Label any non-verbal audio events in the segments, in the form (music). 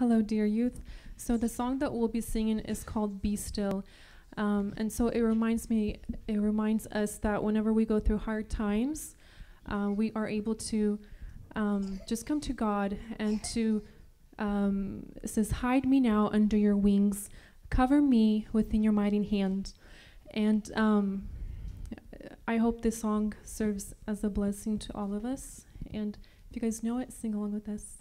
Hello, dear youth. So the song that we'll be singing is called "Be Still," um, and so it reminds me, it reminds us that whenever we go through hard times, uh, we are able to um, just come to God and to um, says, "Hide me now under your wings, cover me within your mighty hand," and um, I hope this song serves as a blessing to all of us. And if you guys know it, sing along with us.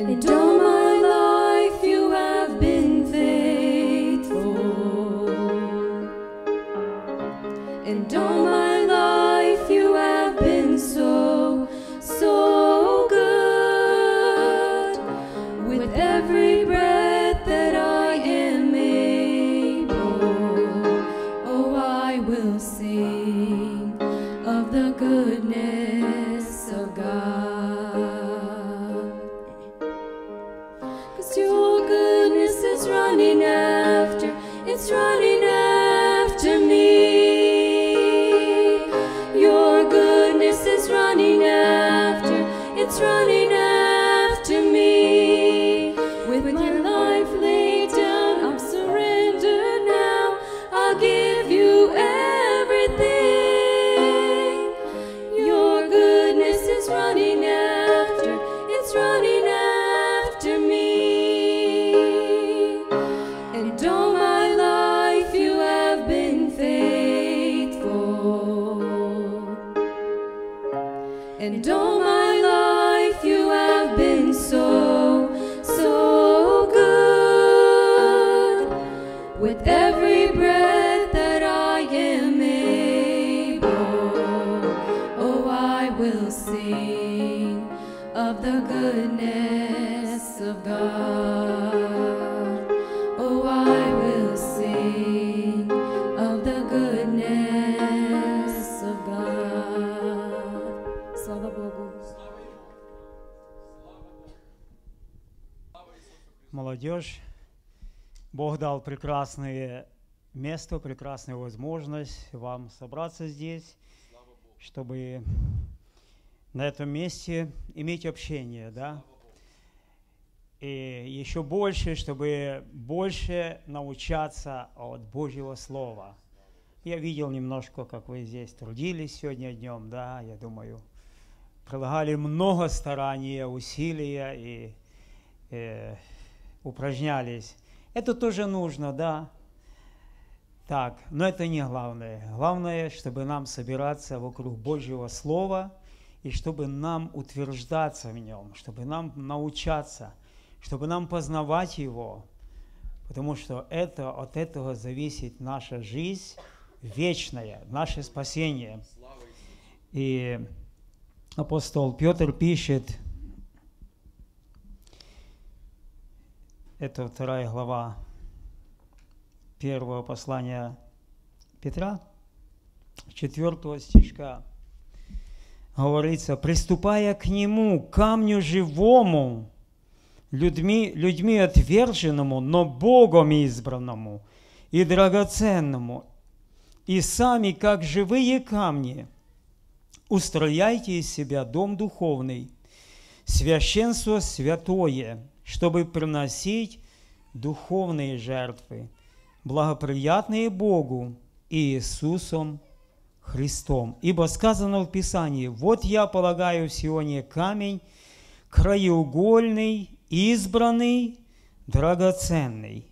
and don't прекрасное место, прекрасную возможность вам собраться здесь, чтобы на этом месте иметь общение, да? И еще больше, чтобы больше научаться от Божьего Слова. Я видел немножко, как вы здесь трудились сегодня днем, да, я думаю, прилагали много старания, усилия и э, упражнялись. Это тоже нужно, да. Так, но это не главное. Главное, чтобы нам собираться вокруг Божьего Слова и чтобы нам утверждаться в нем, чтобы нам научаться, чтобы нам познавать его, потому что это, от этого зависит наша жизнь вечная, наше спасение. И апостол Петр пишет, это вторая глава первого послания Петра, четвертого стишка, говорится, приступая к нему, камню живому, людьми, людьми отверженному, но Богом избранному и драгоценному, и сами, как живые камни, устрояйте из себя дом духовный, священство святое, чтобы приносить духовные жертвы, благоприятные Богу и Иисусом Христом. Ибо сказано в Писании, «Вот я полагаю Сионе камень, краеугольный, избранный, драгоценный,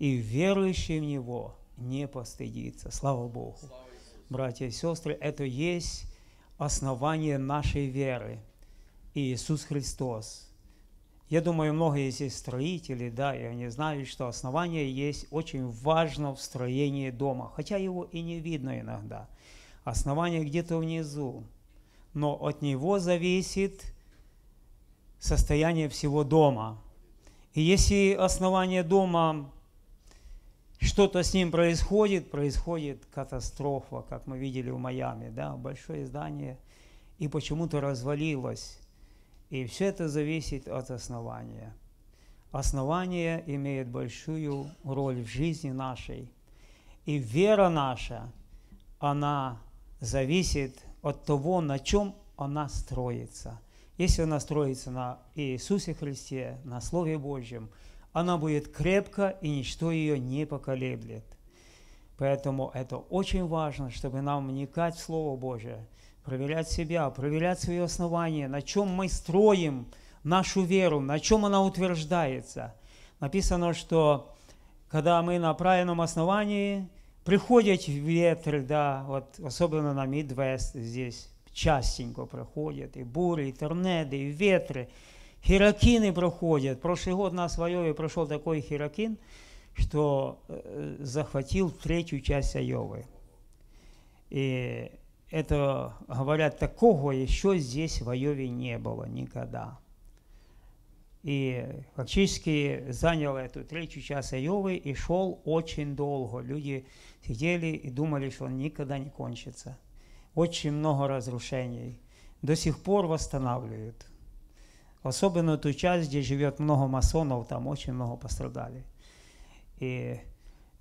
и верующий в Него не постыдится». Слава Богу! Братья и сестры, это есть основание нашей веры. Иисус Христос – я думаю, много есть строителей, да, и они знают, что основание есть очень важно в строении дома, хотя его и не видно иногда. Основание где-то внизу, но от него зависит состояние всего дома. И если основание дома, что-то с ним происходит, происходит катастрофа, как мы видели в Майами, да, большое здание, и почему-то развалилось. И все это зависит от основания. Основание имеет большую роль в жизни нашей. И вера наша, она зависит от того, на чем она строится. если она строится на Иисусе Христе, на Слове Божьем, она будет крепка, и ничто ее не поколеблет. Поэтому это очень важно, чтобы нам вникать в Слово Божие, проверять себя, проверять свои основания, на чем мы строим нашу веру, на чем она утверждается. Написано, что когда мы на правильном основании, приходят ветры, да, вот особенно на Мидвест здесь частенько проходят, и бури, и торнеды, и ветры, хирокины проходят. Прошлый год на Свойове прошел такой хирокин, что э, захватил третью часть Айовы. И это, говорят, такого еще здесь в Айове не было никогда. И фактически занял эту третью часть Айовы и шел очень долго. Люди сидели и думали, что он никогда не кончится. Очень много разрушений. До сих пор восстанавливают. Особенно ту часть, где живет много масонов, там очень много пострадали. И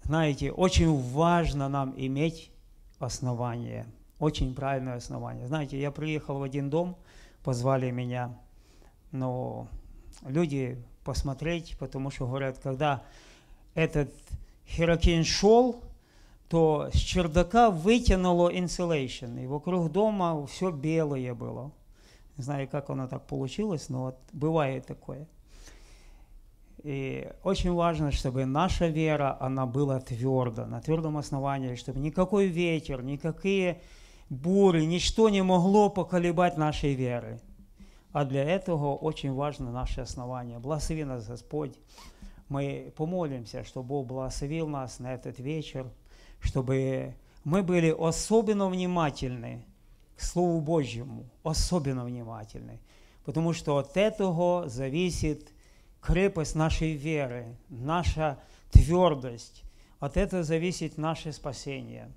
знаете, очень важно нам иметь основание, очень правильное основание. Знаете, я приехал в один дом, позвали меня, но люди посмотреть, потому что говорят, когда этот Херокин шел, то с чердака вытянуло insulation, и вокруг дома все белое было. Не знаю, как оно так получилось, но вот бывает такое. И очень важно, чтобы наша вера, она была тверда, на твердом основании, чтобы никакой ветер, никакие бури, ничто не могло поколебать нашей веры. А для этого очень важно наше основание. Благослови нас, Господь. Мы помолимся, чтобы Бог благословил нас на этот вечер, чтобы мы были особенно внимательны к Слову Божьему, особенно внимательны, потому что от этого зависит крепость нашей веры, наша твердость, от этого зависит наше спасение.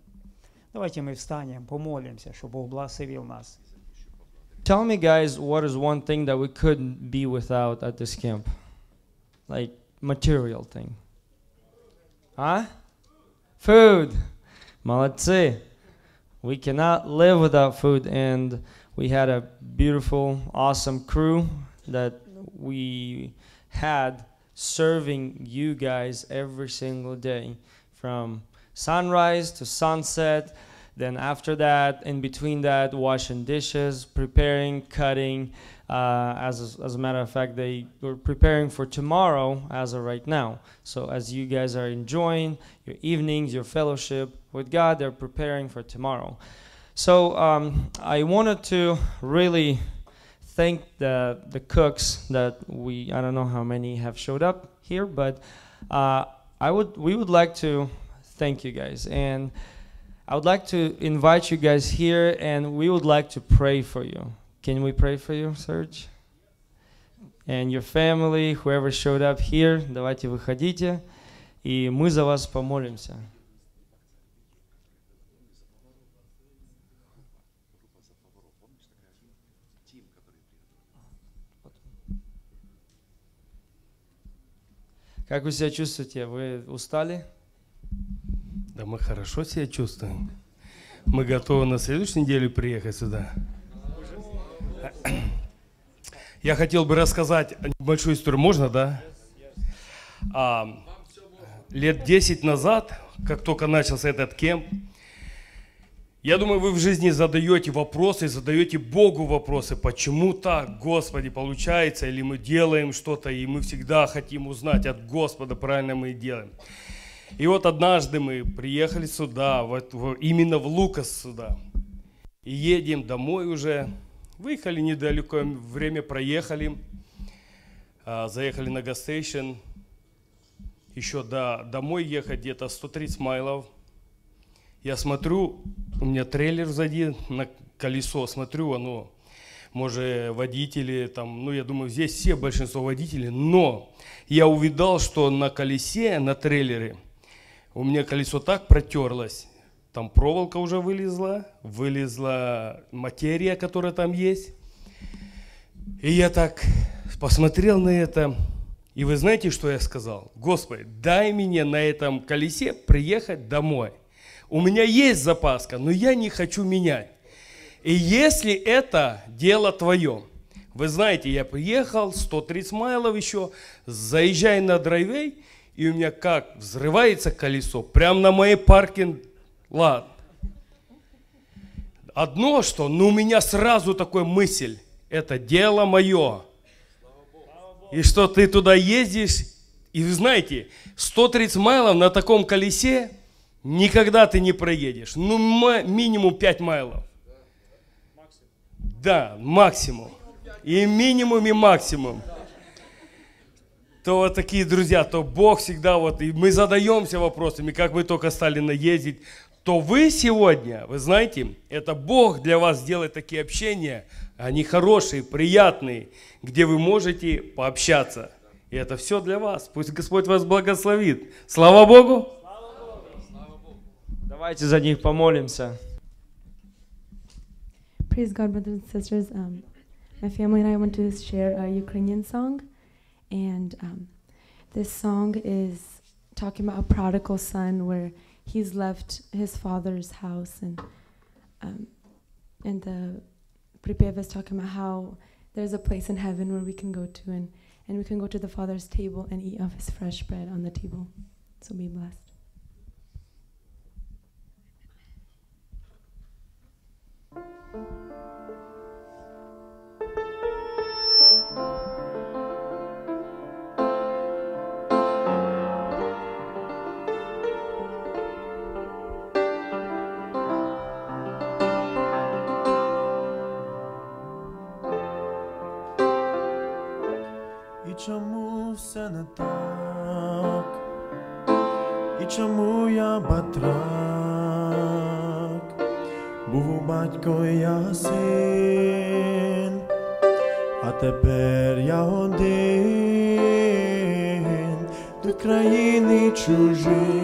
Давайте мы встанем, помолимся, чтобы Бог благословил нас. Tell me, guys, what is one thing that we couldn't be without at this camp? Like material thing. Huh? Food. Молодцы. We cannot live without food, and we had a beautiful, awesome crew that we had serving you guys every single day from sunrise to sunset then after that, in between that, washing dishes, preparing, cutting. Uh, as, a, as a matter of fact, they were preparing for tomorrow as of right now. So as you guys are enjoying your evenings, your fellowship with God, they're preparing for tomorrow. So um, I wanted to really thank the the cooks that we I don't know how many have showed up here, but uh, I would we would like to thank you guys and. I would like to invite you guys here and we would like to pray for you. Can we pray for you, Serge? And your family, whoever showed up here, давайте выходите, и мы за вас помолимся. Как вы себя чувствуете? Вы устали? Да мы хорошо себя чувствуем. Мы готовы на следующей неделе приехать сюда. Я хотел бы рассказать большую историю. Можно, да? А, лет 10 назад, как только начался этот кемп, я думаю, вы в жизни задаете вопросы, задаете Богу вопросы, почему так, Господи, получается, или мы делаем что-то, и мы всегда хотим узнать от Господа, правильно мы делаем. И вот однажды мы приехали сюда, вот, именно в Лукас сюда. И едем домой уже. Выехали недалеко, время проехали. А, заехали на гастейшн. Еще до, домой ехать где-то 130 майлов. Я смотрю, у меня трейлер сзади на колесо. Смотрю, оно, может, водители там, ну, я думаю, здесь все большинство водителей. Но я увидал, что на колесе, на трейлере – у меня колесо так протерлось, там проволока уже вылезла, вылезла материя, которая там есть. И я так посмотрел на это, и вы знаете, что я сказал? Господи, дай мне на этом колесе приехать домой. У меня есть запаска, но я не хочу менять. И если это дело твое, Вы знаете, я приехал, 130 майлов еще, заезжаю на драйвей, и у меня как взрывается колесо, прямо на моей паркинг лад. Одно что, ну у меня сразу такой мысль, это дело мое. И что ты туда ездишь, и вы знаете, 130 майлов на таком колесе никогда ты не проедешь. Ну, минимум 5 майлов. Да, максимум. И минимум, и максимум. То вот такие друзья, то Бог всегда вот, и мы задаемся вопросами, как вы только стали наездить, то вы сегодня, вы знаете, это Бог для вас делает такие общения, они хорошие, приятные, где вы можете пообщаться. И это все для вас. Пусть Господь вас благословит. Слава Богу! Давайте за них помолимся. Praise God, brothers and sisters. Um, my family and I want to share a Ukrainian song. And um, this song is talking about a prodigal son where he's left his father's house. And, um, and the pripyev is talking about how there's a place in heaven where we can go to and, and we can go to the father's table and eat of his fresh bread on the table. So be blessed. Чому все не так? І чому я батрак? Був у батько я син, а тепер я один, до країни чужий.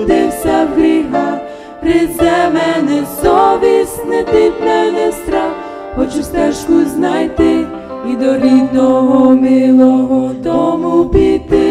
Заблудився в гріхах, призе мене совість, не тить мене страх, хочу стежку знайти і до рідного милого дому піти.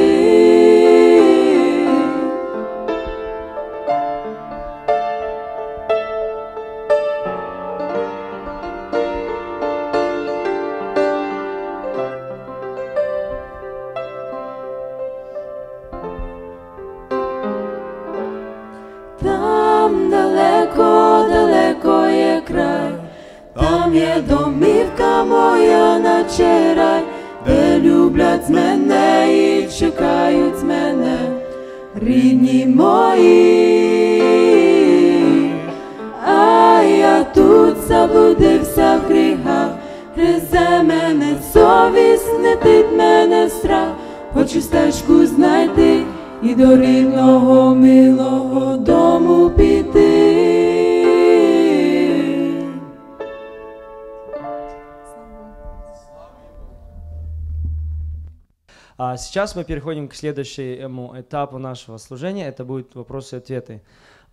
Сейчас мы переходим к следующему этапу нашего служения. Это будут вопросы и ответы.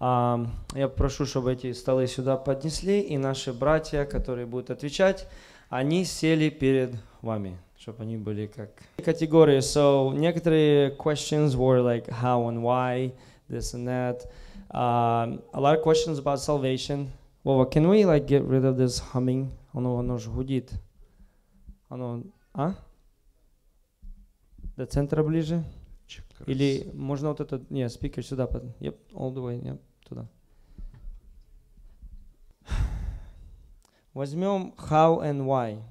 А, я прошу, чтобы эти столы сюда поднесли, и наши братья, которые будут отвечать, они сели перед вами, чтобы они были как категории. So некоторые questions were like how and why, this and that. Um, a lot of questions about salvation. Вова, can we like get rid of this humming? Оно, оно же гудит. Оно, а? До центра ближе? Или можно вот этот, не, спикер сюда, под, yep, all the way, yep, туда. Возьмем how and why.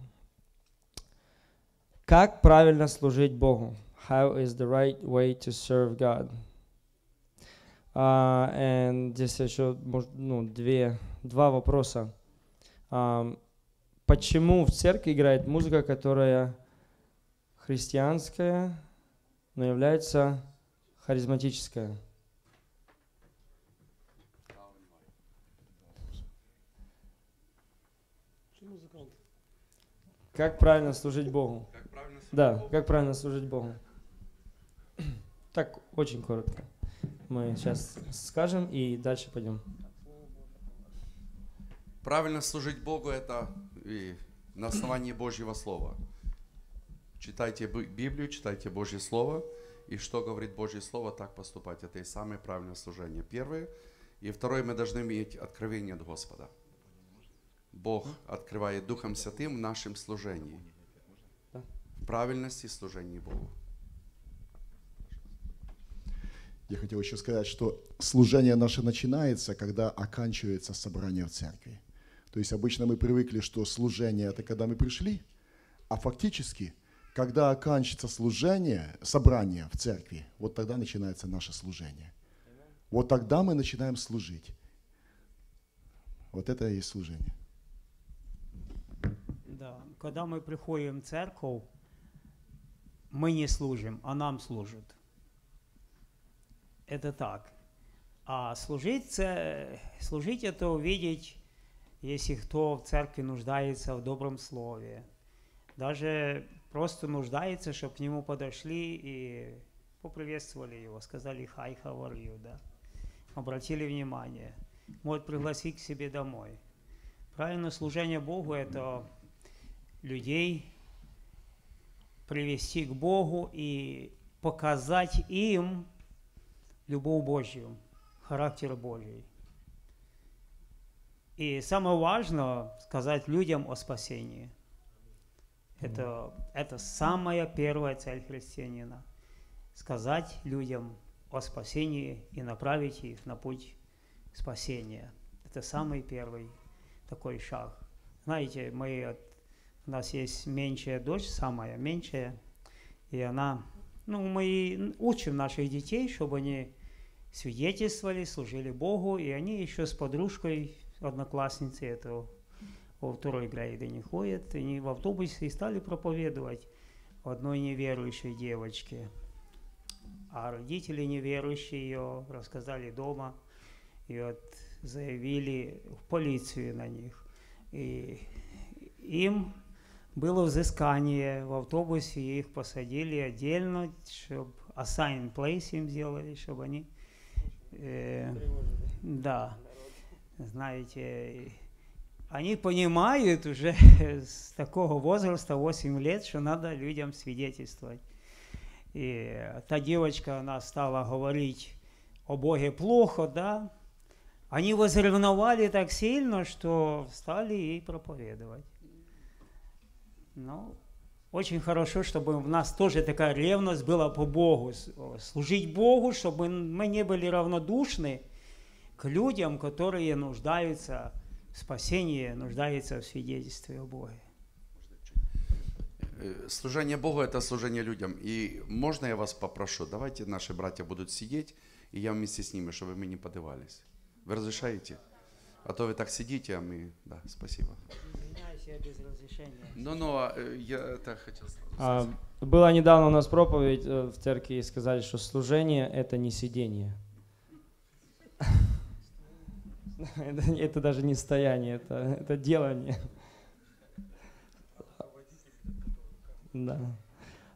Как правильно служить Богу? How is the right way to serve God? А, and здесь еще ну, две, два вопроса. Ам, почему в церкви играет музыка, которая христианская, но является харизматическая? Как правильно служить Богу? Да, как правильно служить Богу? (clears throat) Так, очень коротко. Мы сейчас скажем и дальше пойдем. Правильно служить Богу это и на основании Божьего Слова. Читайте Библию, читайте Божье Слово, и что говорит Божье Слово, так поступать. Это и самое правильное служение. Первое. И второе, мы должны иметь откровение от Господа. Бог открывает Духом Святым в нашем служении. В правильности служения Богу. Я хотел еще сказать, что служение наше начинается, когда оканчивается собрание в церкви. То есть обычно мы привыкли, что служение это когда мы пришли, а фактически, когда оканчивается служение, собрание в церкви, вот тогда начинается наше служение. Вот тогда мы начинаем служить. Вот это и есть служение. Да, когда мы приходим в церковь, мы не служим, а нам служат. Это так. А служить, це, служить это увидеть, если кто в церкви нуждается в добром слове. Даже просто нуждается, чтобы к нему подошли и поприветствовали его, сказали «Hi, how are you?», да. Обратили внимание. Может пригласить к себе домой. Правильное служение Богу – это людей привести к Богу и показать им любовь Божью, характер Божий. И самое важное – сказать людям о спасении. Это, это самая первая цель христианина. Сказать людям о спасении и направить их на путь спасения. Это самый первый такой шаг. Знаете, мы, у нас есть меньшая дочь, самая меньшая, и она, ну, мы учим наших детей, чтобы они свидетельствовали, служили Богу, и они еще с подружкой, одноклассницей этого во второй грейде не ходят, они в автобусе и стали проповедовать одной неверующей девочке. А родители неверующие ее рассказали дома, и вот заявили в полицию на них. И им было взыскание в автобусе, их посадили отдельно, чтобы assign place им сделали, чтобы они э, да, знаете, они понимают уже (laughs) с такого возраста, 8 лет, что надо людям свидетельствовать. И та девочка, она стала говорить о Боге плохо, да, они возревновали так сильно, что стали ей проповедовать. Ну, очень хорошо, чтобы у нас тоже такая ревность была по Богу, служить Богу, чтобы мы не были равнодушны к людям, которые нуждаются в спасении, нуждаются в свидетельстве о Боге. Э, Служение Богу – это служение людям. И можно я вас попрошу, давайте наши братья будут сидеть, и я вместе с ними, чтобы мы не подывались. Вы разрешаете? А то вы так сидите, а мы... Да, спасибо. Извиняюсь, я без разрешения. Ну, ну, а, э, я это хотел А, сказать. была недавно у нас проповедь э, в церкви, и сказали, что служение – это не сидение. (laughs) Это, это даже не стояние, это, это делание. Да.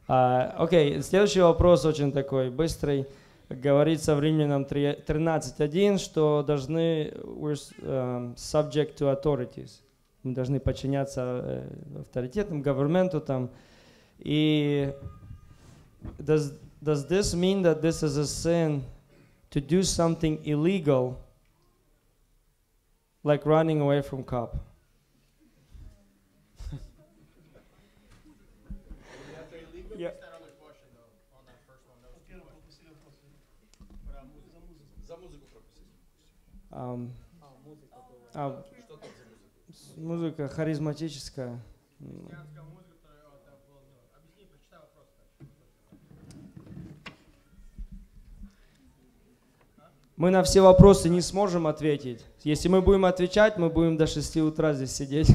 А, Окей, следующий вопрос очень такой быстрый. Говорится в Римлянам 3 13.1, что должны um, subject to authorities. Мы должны подчиняться э, авторитетам, government там. И does, does this mean that this is a sin to do something illegal, like running away from cop? Yeah. Um, а, музыка харизматическая. Мы на все вопросы не сможем ответить. Если мы будем отвечать, мы будем до 6 утра здесь сидеть.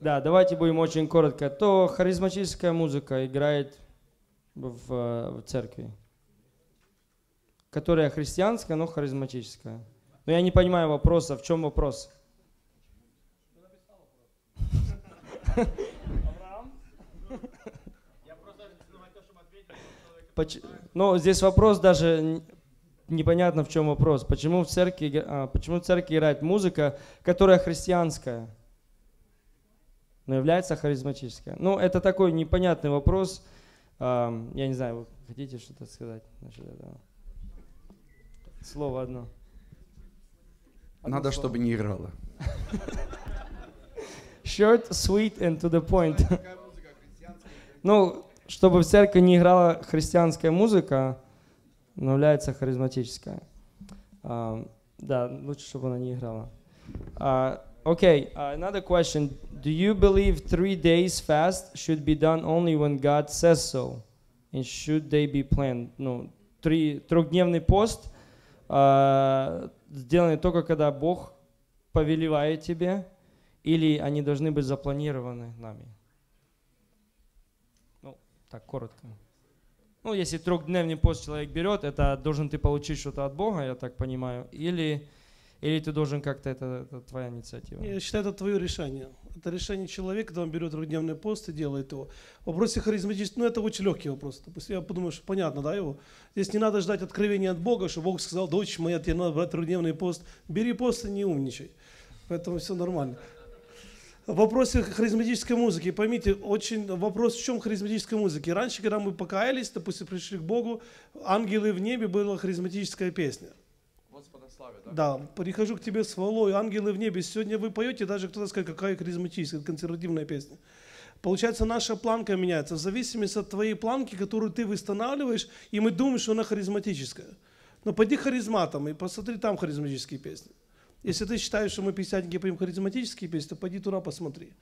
Да, давайте будем очень коротко. То харизматическая музыка играет в, э, в церкви, которая христианская, но харизматическая. Но я не понимаю вопроса. В чем вопрос? (laughs) Поч- Ну, здесь вопрос даже непонятно в чем вопрос. Почему в церкви, а, почему в церкви играет музыка, которая христианская, но является харизматической? Ну, это такой непонятный вопрос. Я не знаю, вы хотите что-то сказать насчет этого? Слово одно. Одно Надо, слово. чтобы не играла. Short, sweet and to the point. (laughs) Ну, чтобы в церкви не играла христианская музыка, но является харизматическая. А, да, лучше, чтобы она не играла. А, okay, uh, another question. Do you believe three days fast should be done only when God says so? And should they be planned? Ну, три, трехдневный пост а, сделанный только когда Бог повелевает тебе, или они должны быть запланированы нами? Ну, так коротко. Ну, если трехдневный пост человек берет, это должен ты получить что-то от Бога, я так понимаю, или, или ты должен как-то, это, это твоя инициатива. Я считаю, это твое решение. Это решение человека, когда он берет трехдневный пост и делает его. В вопросе харизматического, ну это очень легкий вопрос. Я подумаю, что понятно, да, его. Здесь не надо ждать откровения от Бога, что Бог сказал, дочь моя, тебе надо брать трехдневный пост. Бери пост и не умничай. Поэтому все нормально. В вопросе харизматической музыки, поймите, очень вопрос в чем харизматической музыки. Раньше, когда мы покаялись, допустим, пришли к Богу, ангелы в небе была харизматическая песня. Господа славе, да? Да, прихожу к тебе с хвалой, ангелы в небе. Сегодня вы поете, даже кто-то скажет, какая харизматическая, консервативная песня. Получается, наша планка меняется в зависимости от твоей планки, которую ты восстанавливаешь, и мы думаем, что она харизматическая. Но пойди к харизматам и посмотри там харизматические песни. Если ты считаешь, что мы пятидесятники поем харизматические песни, то пойди туда посмотри.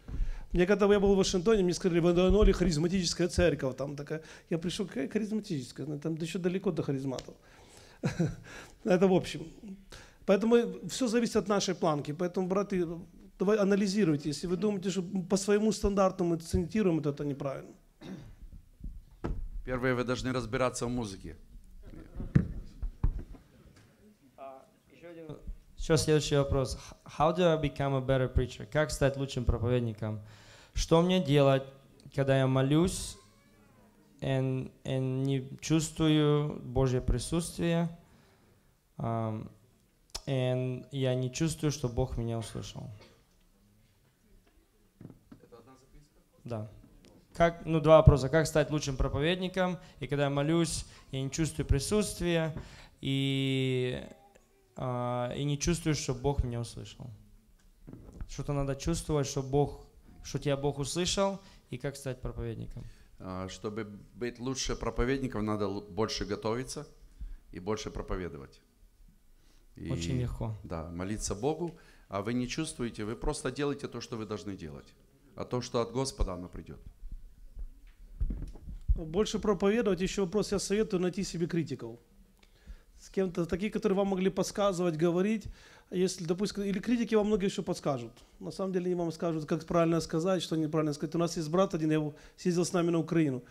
Мне когда я был в Вашингтоне, мне сказали, в Эдоноле харизматическая церковь. Там такая. Я пришел, какая харизматическая? Там еще далеко до харизматов. (laughs) Это в общем. Поэтому все зависит от нашей планки. Поэтому, браты, давай анализируйте. Если вы думаете, что по своему стандарту мы цитируем, то это неправильно. Первое, вы должны разбираться в музыке. Еще следующий вопрос. How do I become a better preacher? Как стать лучшим проповедником? Что мне делать, когда я молюсь и не чувствую Божье присутствие? and я не чувствую, что Бог меня услышал. Да. Как, ну, два вопроса. Как стать лучшим проповедником? И когда я молюсь, я не чувствую присутствия и, а, и не чувствую, что Бог меня услышал. Что-то надо чувствовать, что Бог, что тебя Бог услышал, и как стать проповедником. А, Чтобы быть лучше проповедником, надо больше готовиться и больше проповедовать. И, Очень легко. Да, молиться Богу, а вы не чувствуете, вы просто делаете то, что вы должны делать. А то, что от Господа, оно придет. Больше проповедовать, еще вопрос, я советую найти себе критиков. С кем-то, такие, которые вам могли подсказывать, говорить. Если, допустим, или критики вам многие еще подскажут. На самом деле они вам скажут, как правильно сказать, что неправильно сказать. У нас есть брат один, я его съездил с нами на Украину.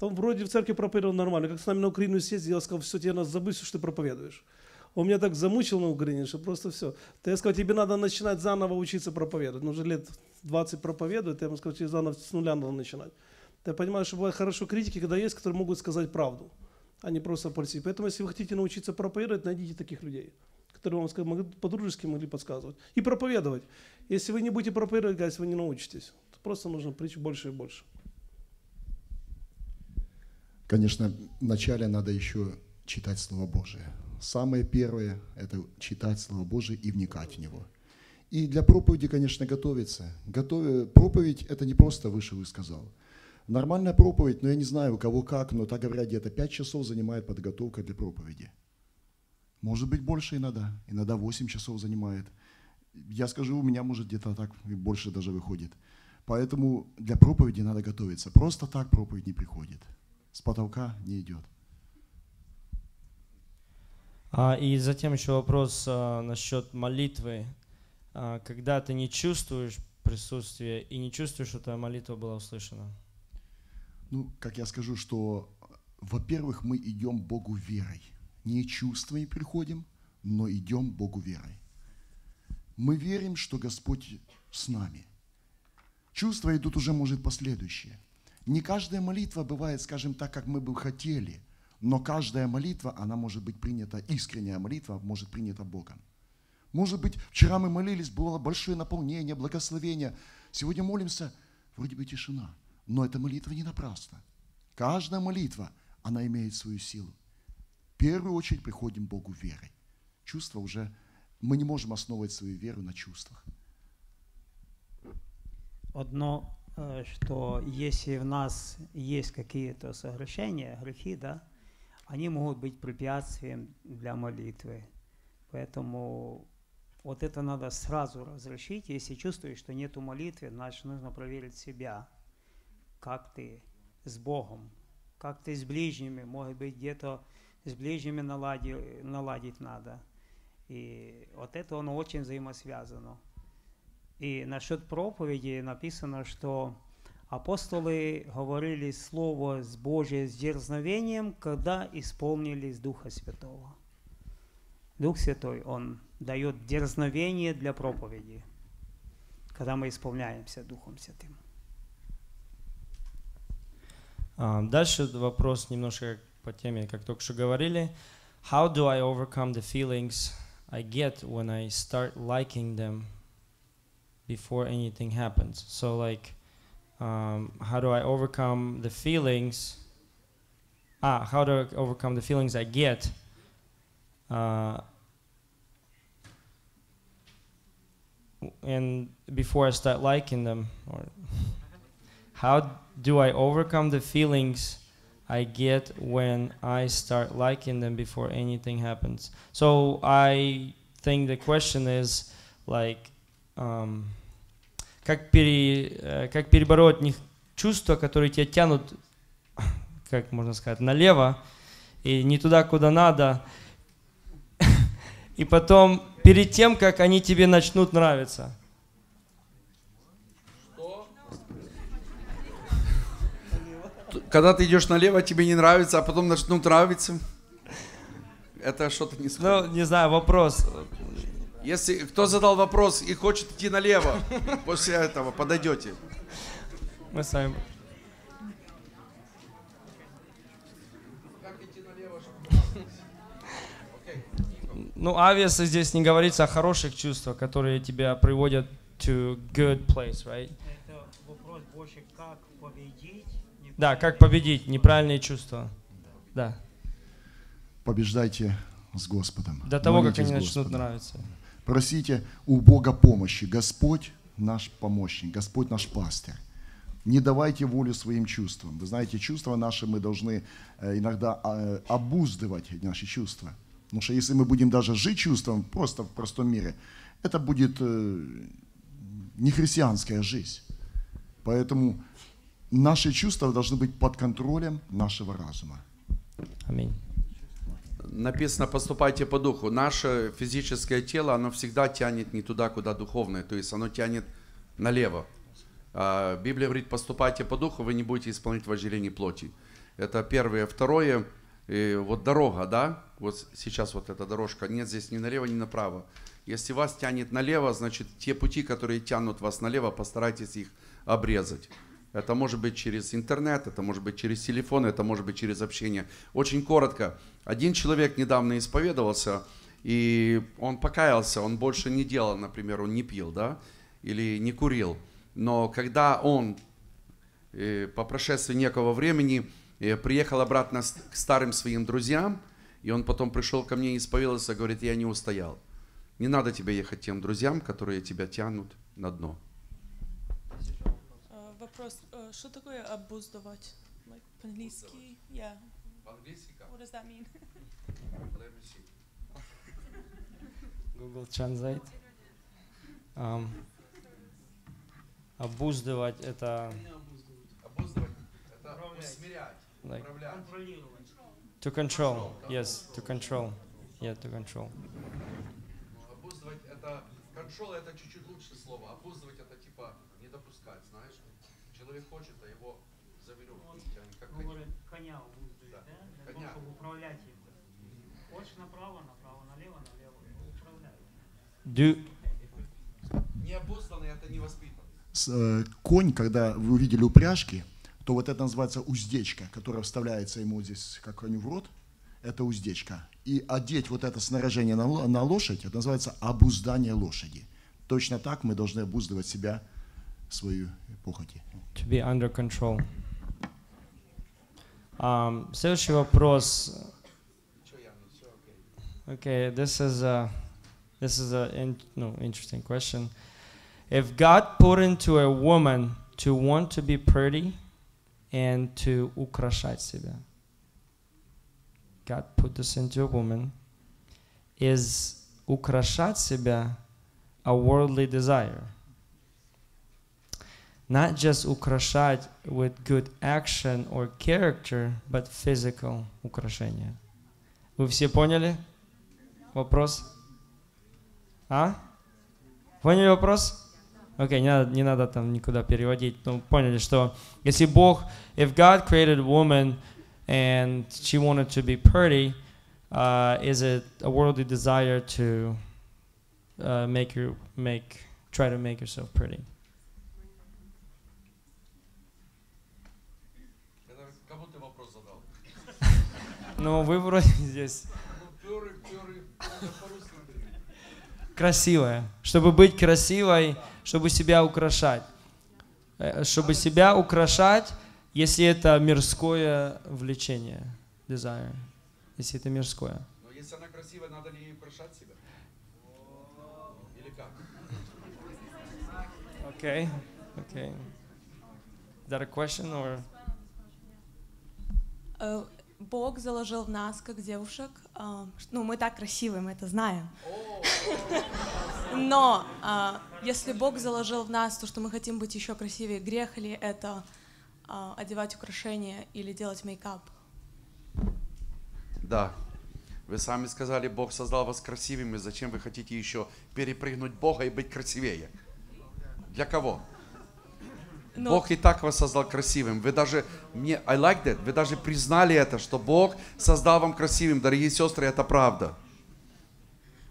Там вроде в церкви проповедовал нормально. Как с нами на Украину съездил, я сказал, все, тебе надо забыть, что ты проповедуешь. Он меня так замучил на Украине, что просто все. То я сказал, тебе надо начинать заново учиться проповедовать. Ну, уже лет 20 проповедует, я ему сказал, тебе заново с нуля надо начинать. Ты понимаешь, что бывает хорошо критики, когда есть, которые могут сказать правду, а не просто польстить. Поэтому, если вы хотите научиться проповедовать, найдите таких людей, которые вам по-дружески могли подсказывать. И проповедовать. Если вы не будете проповедовать, guys, вы не научитесь. Просто нужно притч больше и больше. Конечно, вначале надо еще читать Слово Божие. Самое первое – это читать Слово Божие и вникать в него. И для проповеди, конечно, готовиться. Готовя, проповедь – это не просто вышел и сказал. Нормальная проповедь, но я не знаю, у кого как, но так говорят, где-то 5 часов занимает подготовка для проповеди. Может быть, больше иногда. Иногда 8 часов занимает. Я скажу, у меня, может, где-то так больше даже выходит. Поэтому для проповеди надо готовиться. Просто так проповедь не приходит. С потолка не идет. А, и затем еще вопрос а, насчет молитвы. А, когда ты не чувствуешь присутствие и не чувствуешь, что твоя молитва была услышана. Ну, как я скажу, что, во-первых, мы идем Богу верой. Не чувствами приходим, но идем Богу верой. Мы верим, что Господь с нами. Чувства идут уже, может, последующие. Не каждая молитва бывает, скажем так, как мы бы хотели, но каждая молитва, она может быть принята, искренняя молитва может принята Богом. Может быть, вчера мы молились, было большое наполнение, благословение. Сегодня молимся, вроде бы тишина. Но эта молитва не напрасна. Каждая молитва, она имеет свою силу. В первую очередь приходим к Богу верой. Чувства уже, мы не можем основывать свою веру на чувствах. Одно, э, что если в нас есть какие-то согрешения, грехи, да, они могут быть препятствием для молитвы. Поэтому вот это надо сразу разрешить. Если чувствуешь, что нету молитвы, значит нужно проверить себя, как ты с Богом, как ты с ближними, может быть где-то с ближними налади- наладить надо. И вот это оно очень взаимосвязано. И насчет проповеди написано, что апостолы говорили слово с Божие с дерзновением, когда исполнились Духа Святого. Дух Святой, Он дает дерзновение для проповеди, когда мы исполняемся Духом Святым. А, дальше вопрос немножко по теме, как только что говорили. How do I overcome the feelings I get when I start liking them before anything happens? So like, um, how do I overcome the feelings? Ah, how do I overcome the feelings I get? Uh, and before I start liking them, or how do I overcome the feelings I get when I start liking them before anything happens? So I think the question is like, um, как, пере, э, как перебороть них чувства, которые тебя тянут, (laughs) как можно сказать, налево, и не туда, куда надо, (laughs) и потом перед тем, как они тебе начнут нравиться. Когда ты идешь налево, тебе не нравится, а потом начнут нравиться. Это что-то не Ну, не знаю, вопрос. Если кто задал вопрос и хочет идти налево, после этого подойдете. Мы с вами. Ну, obviously здесь не говорится о хороших чувствах, которые тебя приводят to good place, right? Это вопрос больше, как победить. Да, как победить неправильные чувства. Да. Побеждайте с Господом. До того, как Молитесь они начнут Господу. нравиться. Просите у Бога помощи. Господь наш помощник, Господь наш пастырь. Не давайте волю своим чувствам. Вы знаете, чувства наши мы должны э, иногда э, обуздывать наши чувства. Потому что если мы будем даже жить чувством просто в простом мире, это будет э, не христианская жизнь. Поэтому наши чувства должны быть под контролем нашего разума. Аминь. Написано, поступайте по духу. Наше физическое тело, оно всегда тянет не туда, куда духовное, то есть оно тянет налево. А Библия говорит, поступайте по духу, вы не будете исполнять вожделение плоти. Это первое. Второе, э, вот дорога, да, вот сейчас вот эта дорожка, нет здесь ни налево, ни направо. Если вас тянет налево, значит те пути, которые тянут вас налево, постарайтесь их обрезать. Это может быть через интернет, это может быть через телефон, это может быть через общение. Очень коротко. Один человек недавно исповедовался, и он покаялся, он больше не делал, например, он не пил, да, или не курил. Но когда он э, по прошествии некого времени э, приехал обратно к старым своим друзьям, и он потом пришел ко мне и исповедовался, говорит, я не устоял. Не надо тебе ехать тем друзьям, которые тебя тянут на дно. Вопрос, э, что такое обуздывать? Like, по-английски? Yeah. По-английски как? What does that mean? (laughs) (laughs) Google Translate. Um, обуздывать это Обуздывать – это усмирять, like управлять. to control. Yes, to control. Yeah, to control. Обуздывать – это… Контрол – это чуть-чуть лучше слово. Обуздывать – это типа не допускать, знаешь. Человек хочет, а его за веревку тянет, как конь. Говорит, коня обуздывать, да? Для того, Коня. чтобы управлять им. Хочешь направо, направо, налево, налево. Управляй. Do Необузданный – это невоспитанный. С- э, конь, когда вы увидели упряжки, то вот это называется уздечка, которая вставляется ему здесь как коню в рот. Это уздечка. И одеть вот это снаряжение на, ло- на лошадь, это называется обуздание лошади. Точно так мы должны обуздывать себя, свою похоти. to be under control. Um, следующий вопрос. Okay, this is a this is a in, no interesting question. If God put into a woman to want to be pretty and to украшать себя, God put this into a woman. Is украшать себя a worldly desire? Not just украшать with good action or character, but physical украшение. Вы все поняли вопрос? А? Поняли вопрос? Окей, не, надо, не надо там никуда переводить. Ну, поняли, что если Бог, if God created a woman and she wanted to be pretty, uh, is it a worldly desire to uh, make you make try to make yourself pretty? Ну, вы вроде (laughs) здесь красивая. Чтобы быть красивой, чтобы себя украшать. Э, Чтобы себя украшать, если это мирское влечение, desire. Если это мирское. Но если она красивая, надо ли украшать себя? Или как? Okay, okay. Is that a question or? Э, Бог заложил в нас, как девушек, а, ну, мы так красивые, мы это знаем. Но а, если Бог заложил в нас то, что мы хотим быть еще красивее, грех ли это а, одевать украшения или делать мейкап? Да. Вы сами сказали, Бог создал вас красивыми. Зачем вы хотите еще перепрыгнуть Бога и быть красивее? Для кого? Ну, Бог и так вас создал красивым. Вы даже, мне, I like that, вы даже признали это, что Бог создал вам красивым. Дорогие сестры, это правда.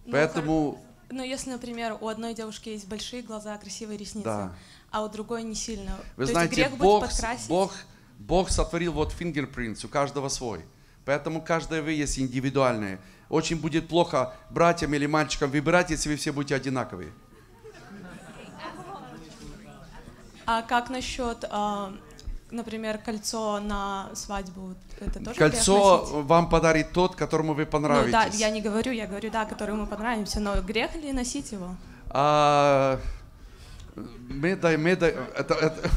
ну, Поэтому, хор- Ну, если, например, у одной девушки есть большие глаза, красивые ресницы, Да. а у другой не сильно. вы то знаете, есть грех Бог, подкрасить? Бог, Бог сотворил вот fingerprints, у каждого свой. Поэтому каждая вы есть индивидуальная. очень будет плохо братьям или мальчикам выбирать, если вы все будете одинаковые. А как насчет, а, например, кольцо на свадьбу? Это тоже Кольцо носить? вам подарит тот, которому вы Ну да, понравитесь. я не говорю, я говорю, да, который мы понравимся, но грех ли носить его? А, мы дай- мы дай- это- это-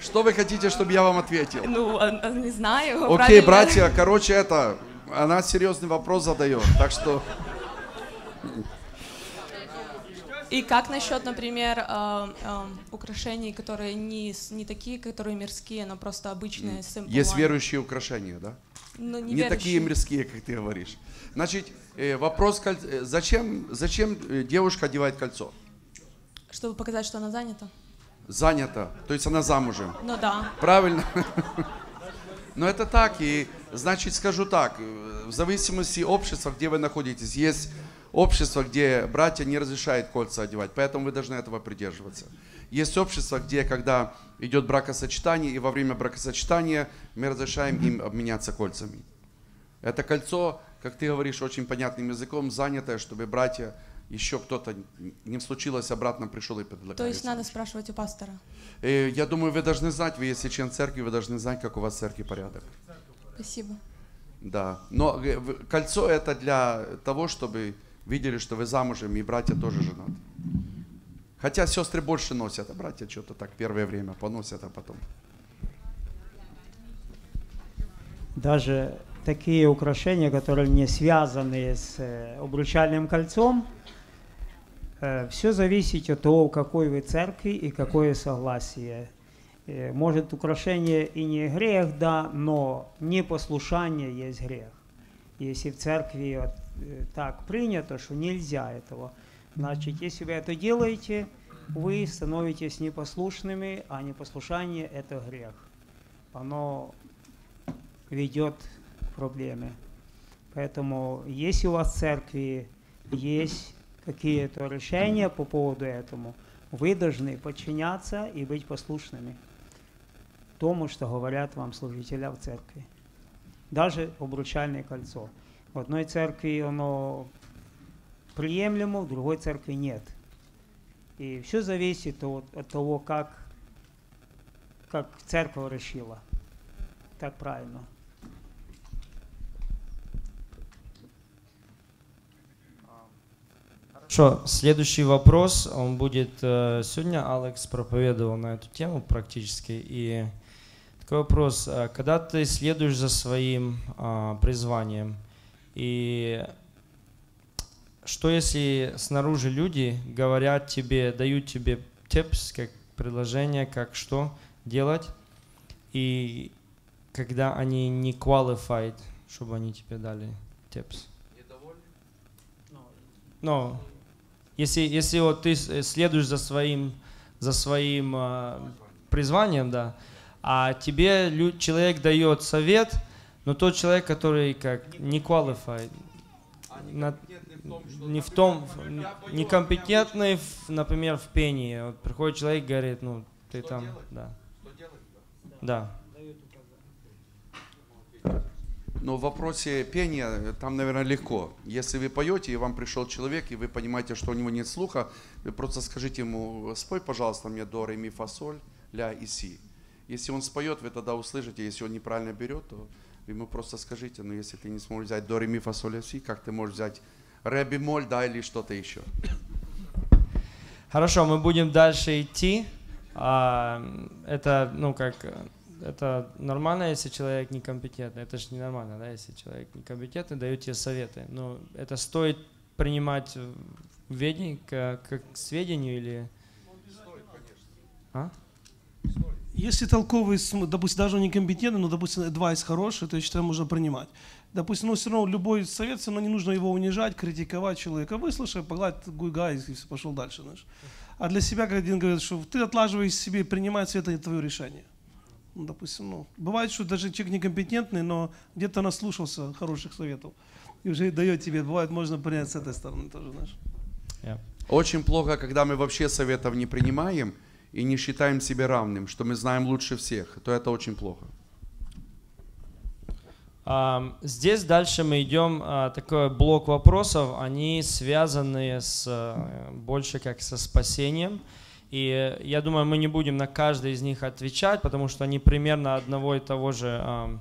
Что вы хотите, чтобы я вам ответил? Ну, а- а, не знаю. Окей, правильно. братья, короче, это, она серьезный вопрос задает, так что И как насчет, например, а, а, украшений, которые не, не такие, которые мирские, но просто обычные, есть верующие украшения, да? Ну, не Не такие мирские, как ты говоришь. Значит, э, вопрос, коль- э, зачем, зачем э, девушка одевает кольцо? Чтобы показать, что она занята? Занята, то есть она замужем. Ну да. Правильно? (laughs) Но это так, и значит скажу так, э, в зависимости общества, где вы находитесь, есть общество, где братья не разрешают кольца одевать, поэтому вы должны этого придерживаться. Есть общество, где когда идет бракосочетание, и во время бракосочетания мы разрешаем им обменяться кольцами. Это кольцо, как ты говоришь, очень понятным языком, занятое, чтобы братья, еще кто-то не случилось, обратно пришел и предлагает. То есть надо спрашивать у пастора. Э, Я думаю, вы должны знать, вы если член церкви, вы должны знать, как у вас в церкви порядок. Спасибо. Да. Но э, кольцо это для того, чтобы видели, что вы замужем, и братья тоже женаты. Хотя сестры больше носят, а братья что-то так первое время поносят, а потом. Даже такие украшения, которые не связаны с э, обручальным кольцом, все зависит от того, в какой вы церкви и какое согласие. Э, Может, украшение и не грех, да, но непослушание есть грех. Если в церкви вот, э, так принято, что нельзя этого, значит, если вы это делаете, вы становитесь непослушными, а непослушание – это грех. Оно ведет к проблеме. Поэтому, если у вас в церкви есть какие-то решения по поводу этому, вы должны подчиняться и быть послушными тому, что говорят вам служителя в церкви. Даже обручальное кольцо. В одной церкви оно приемлемо, в другой церкви нет. И все зависит от, от того, как, как церковь решила. Так правильно. Хорошо, следующий вопрос, он будет, э, сегодня Алекс проповедовал на эту тему практически, и такой вопрос, э, когда ты следуешь за своим а, призванием, и что если снаружи люди говорят тебе, дают тебе tips, как предложение, как что делать, и когда они не qualified, чтобы они тебе дали tips? Но если, если вот ты следуешь за своим, за своим э, призванием, да, а тебе лю- человек дает совет, но тот человек, который как не qualified, на- не в том, некомпетентный, в- например, в пении. Вот приходит человек и говорит, ну, ты там, да. Да. Но в вопросе пения там, наверное, легко. Если вы поете, и вам пришел человек, и вы понимаете, что у него нет слуха, вы просто скажите ему, спой, пожалуйста, мне до, ре, ми, фа, соль, ля и си. Если он споет, вы тогда услышите. Если он неправильно берет, то ему просто скажите, ну если ты не сможешь взять до, ре, ми, фа, соль, ля, си, как ты можешь взять ре, бемоль, да, или что-то еще. Хорошо, мы будем дальше идти. А, это, ну, как, это нормально, если человек некомпетентный. Это же ненормально, да, если человек некомпетентный, дает тебе советы. Но это стоит принимать в ведении, как, как к сведению или... А? Если толковый, допустим, даже он некомпетентный, но, допустим, адвайс хороший, то я считаю, можно принимать. Допустим, ну, все равно любой совет, все равно не нужно его унижать, критиковать человека. Выслушай, погладь гуйга и пошел дальше. Знаешь. А для себя, как один говорит, что ты отлаживаешь себе, принимать это не твое решение. Ну, допустим, ну, бывает, что даже человек некомпетентный, но где-то наслушался хороших советов и уже дает тебе. Бывает, можно принять с этой стороны тоже, знаешь. Очень плохо, когда мы вообще советов не принимаем и не считаем себя равным, что мы знаем лучше всех, то это очень плохо. Здесь дальше мы идем, а, такой блок вопросов, они связаны с, э, больше как со спасением. И э, я думаю, мы не будем на каждый из них отвечать, потому что они примерно одного и того же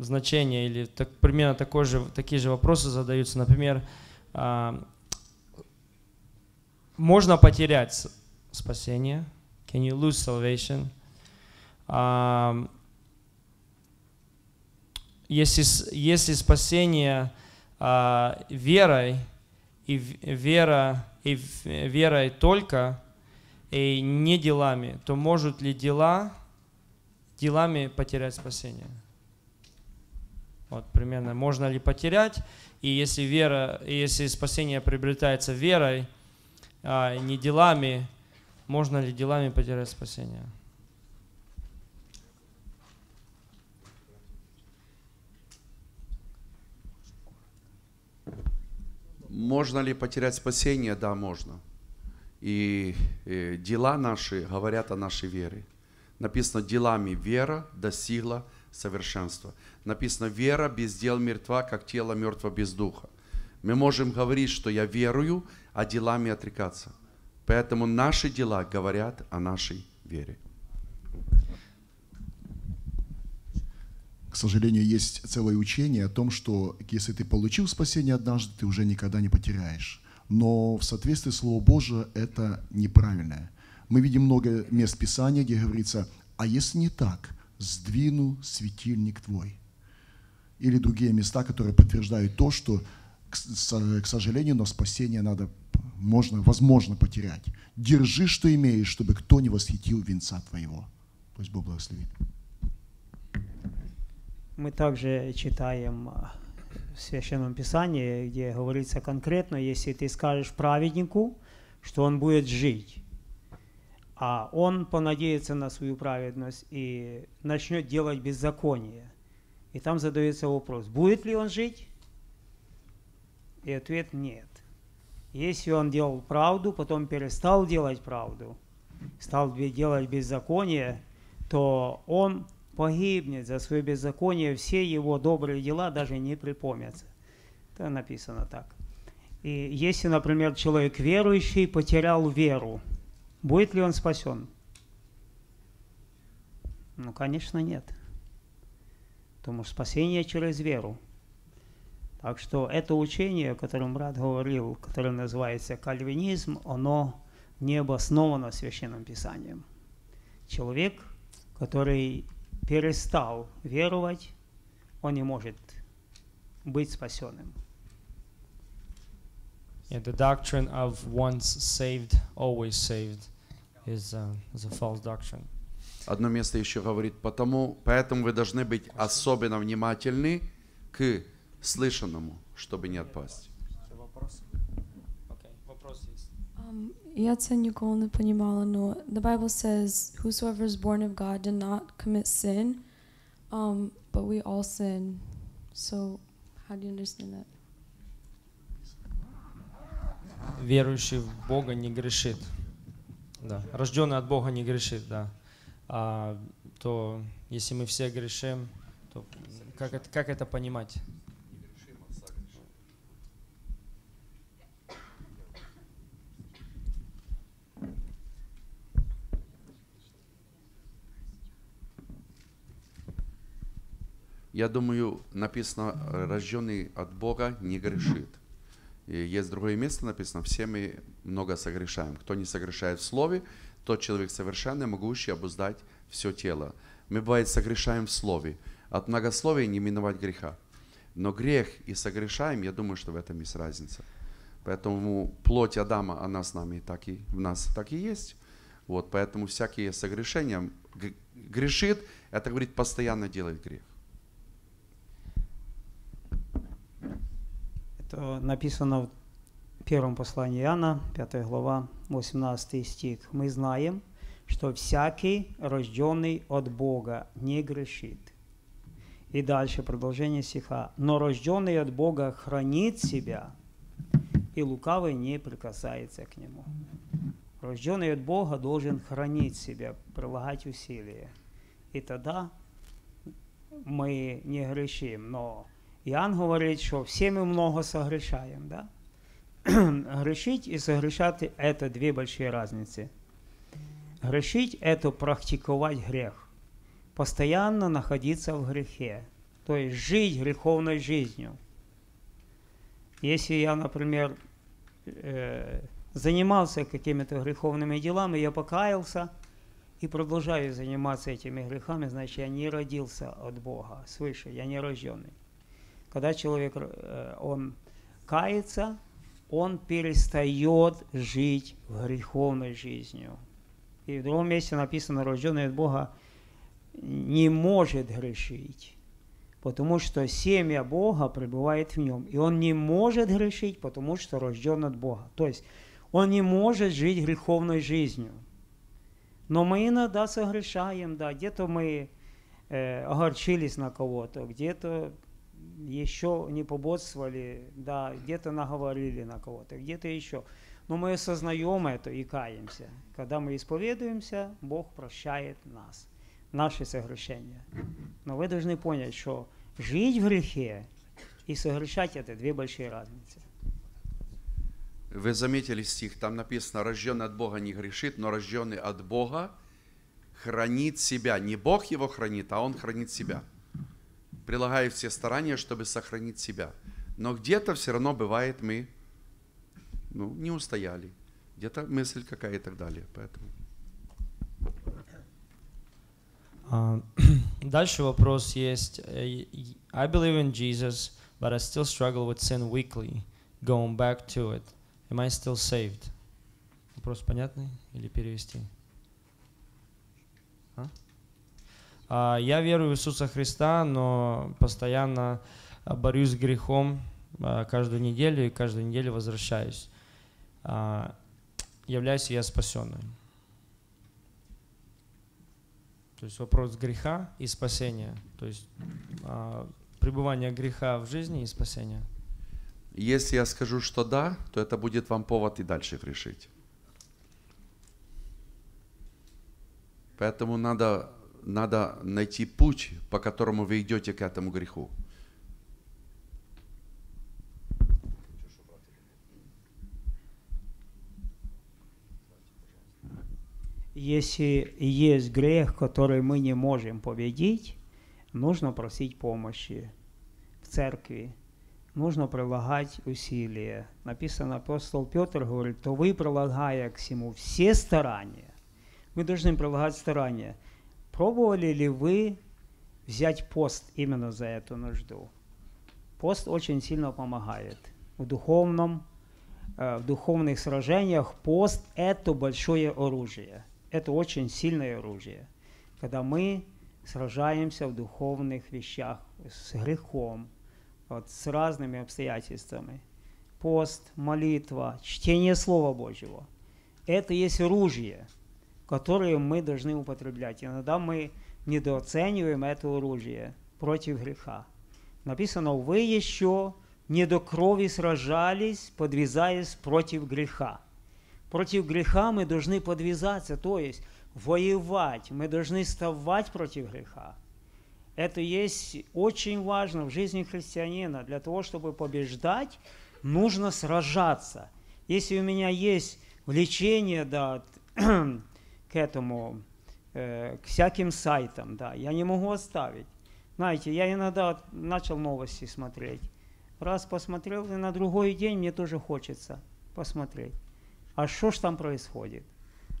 значения или так, примерно такой же, такие же вопросы задаются. Например, можно потерять спасение? Can you lose salvation? Ам, если, если спасение а, верой и вера и верой только и не делами, то может ли дела делами потерять спасение? Вот примерно можно ли потерять и если вера, если спасение приобретается верой, а не делами, можно ли делами потерять спасение? Можно ли потерять спасение? Да, можно. И э, дела наши говорят о нашей вере. Написано, делами вера достигла совершенства. Написано, вера без дел мертва, как тело мертво без духа. Мы можем говорить, что я верую, а делами отрекаться. Поэтому наши дела говорят о нашей вере. К сожалению, есть целое учение о том, что если ты получил спасение однажды, ты уже никогда не потеряешь. Но в соответствии с Словом Божиим это неправильно. Мы видим много мест Писания, где говорится, а если не так, сдвину светильник твой. Или другие места, которые подтверждают то, что, к сожалению, но спасение надо, можно, возможно потерять. Держи, что имеешь, чтобы кто не восхитил венца твоего. Пусть Бог благословит. Мы также читаем а, в Священном Писании, где говорится конкретно, если ты скажешь праведнику, что он будет жить, а он понадеется на свою праведность и начнет делать беззаконие. И там задается вопрос, будет ли он жить? И ответ нет. Если он делал правду, потом перестал делать правду, стал делать беззаконие, то он погибнет за свое беззаконие, все его добрые дела даже не припомнятся. Это написано так. И если, например, человек верующий потерял веру, будет ли он спасен? Ну, конечно, нет. Потому что спасение через веру. Так что это учение, о котором брат говорил, которое называется кальвинизм, оно не обосновано Священным Писанием. Человек, который перестал веровать, он не может быть спасенным. Yeah, the doctrine of once saved, always saved is, uh, is a false doctrine. Одно место еще говорит, потому, поэтому вы должны быть особенно внимательны к слышанному, чтобы не отпасть. Um, я це ніколи не понімала, но the Bible says, whosoever is born of God did not commit sin, um, but we all sin. So how do you understand that? Верующий в Бога не грешит. Да. Рожденный от Бога не грешит, да. А, то если мы все грешим, то как это, как это понимать? Я думаю, написано, рожденный от Бога не грешит. И есть другое место написано, все мы много согрешаем. Кто не согрешает в слове, тот человек совершенный, могущий обуздать все тело. Мы, бывает, согрешаем в слове. От многословия не миновать греха. Но грех и согрешаем, я думаю, что в этом есть разница. Поэтому плоть Адама, она с нами так и, в нас так и есть. Вот, поэтому всякие согрешения, грешит, это говорит, постоянно делает грех. Написано в первом послании Иоанна, 5 глава, 18 стих. Мы знаем, что всякий, рожденный от Бога, не грешит. И дальше продолжение стиха. Но рожденный от Бога хранит себя, и лукавый не прикасается к нему. Рожденный от Бога должен хранить себя, прилагать усилия. И тогда мы не грешим. Но Иоанн говорит, что все мы много согрешаем. Да? (clears throat) Грешить и согрешать – это две большие разницы. Грешить – это практиковать грех. Постоянно находиться в грехе. То есть жить греховной жизнью. Если я, например, э, занимался какими-то греховными делами, я покаялся и продолжаю заниматься этими грехами, значит, я не родился от Бога свыше, я не рожденный. Когда человек, э, он кается, он перестает жить греховной жизнью. И в другом месте написано, рожденный от Бога не может грешить, потому что семя Бога пребывает в нем. И он не может грешить, потому что рожден от Бога. То есть он не может жить греховной жизнью. Но мы иногда согрешаем, да, где-то мы э, огорчились на кого-то, где-то еще не пободствовали, да, где-то наговорили на кого-то, где-то еще. Но мы осознаем это и каемся. Когда мы исповедуемся, Бог прощает нас, наши согрешения. Но вы должны понять, что жить в грехе и согрешать – это две большие разницы. Вы заметили стих, там написано, рожденный от Бога не грешит, но рожденный от Бога хранит себя. Не Бог его хранит, а он хранит себя. Прилагает все старания, чтобы сохранить себя. Но где-то все равно бывает мы ну, не устояли. Где-то мысль какая и так далее. Поэтому. А, (clears throat) Дальше вопрос есть. Э, I believe in Jesus, but I still struggle with sin weekly, going back to it. Am I still saved? Вопрос понятный или перевести? А? А, я верую в Иисуса Христа, но постоянно а, борюсь с грехом а, каждую неделю и каждую неделю возвращаюсь. А, являюсь я спасенным? То есть вопрос греха и спасения. То есть а, пребывание греха в жизни и спасения. Если я скажу, что да, то это будет вам повод и дальше грешить. Поэтому надо, надо найти путь, по которому вы идете к этому греху. Если есть грех, который мы не можем победить, нужно просить помощи в церкви, нужно прилагать усилия. Написано, апостол Петр говорит, то вы, прилагая к всему все старания, мы должны прилагать старания. Пробовали ли вы взять пост именно за эту нужду? Пост очень сильно помогает. В духовном, э, в духовных сражениях пост – это большое оружие. Это очень сильное оружие. Когда мы сражаемся в духовных вещах с грехом, вот, с разными обстоятельствами. Пост, молитва, чтение Слова Божьего. Это есть оружие, которое мы должны употреблять. Иногда мы недооцениваем это оружие против греха. Написано, вы еще не до крови сражались, подвязаясь против греха. Против греха мы должны подвязаться, то есть воевать, мы должны вставать против греха. Это есть очень важно в жизни христианина. Для того, чтобы побеждать, нужно сражаться. Если у меня есть влечение да, к этому, э, к всяким сайтам, да, я не могу оставить. Знаете, я иногда начал новости смотреть. Раз посмотрел, и на другой день мне тоже хочется посмотреть. А что ж там происходит?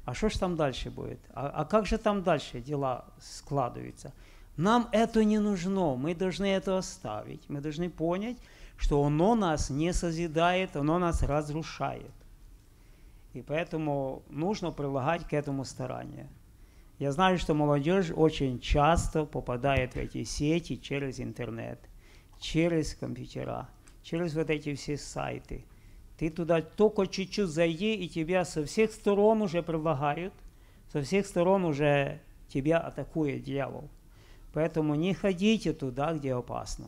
А что ж там дальше будет? А, а как же там дальше дела складываются? Нам это не нужно, мы должны это оставить. Мы должны понять, что оно нас не созидает, оно нас разрушает. И поэтому нужно прилагать к этому старания. Я знаю, что молодежь очень часто попадает в эти сети через интернет, через компьютера, через вот эти все сайты. Ты туда только чуть-чуть зайди, и тебя со всех сторон уже предлагают, со всех сторон уже тебя атакует дьявол. Поэтому не ходите туда, где опасно.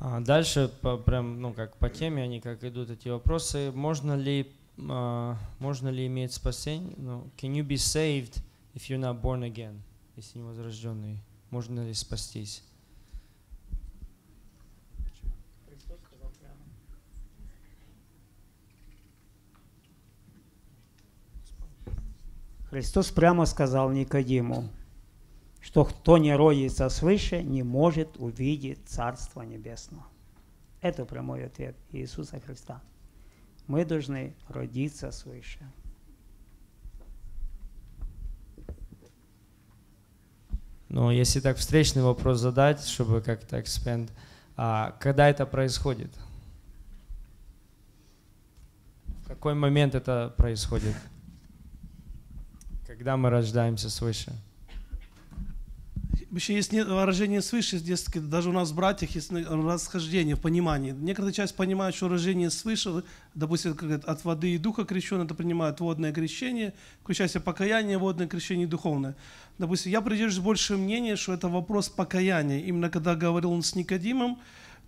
А дальше по, прям, ну как по теме они как идут эти вопросы. Можно ли а, можно ли иметь спасение? Ну, can you be saved if you're not born again? если не возрожденный? Можно ли спастись? Христос прямо сказал Никодиму, что кто не родится свыше, не может увидеть Царство Небесного. Это прямой ответ Иисуса Христа. Мы должны родиться свыше. Но если так встречный вопрос задать, чтобы как-то expand, а когда это происходит? В какой момент это происходит? Когда мы рождаемся свыше? Вообще есть выражение свыше, здесь даже у нас в братьях есть расхождение в понимании. Некоторая часть понимает, что рождение свыше, допустим, от воды и духа крещен, это принимают водное крещение, включая себя покаяние, водное крещение и духовное. Допустим, я придерживаюсь больше мнения, что это вопрос покаяния. Именно когда говорил он с Никодимом,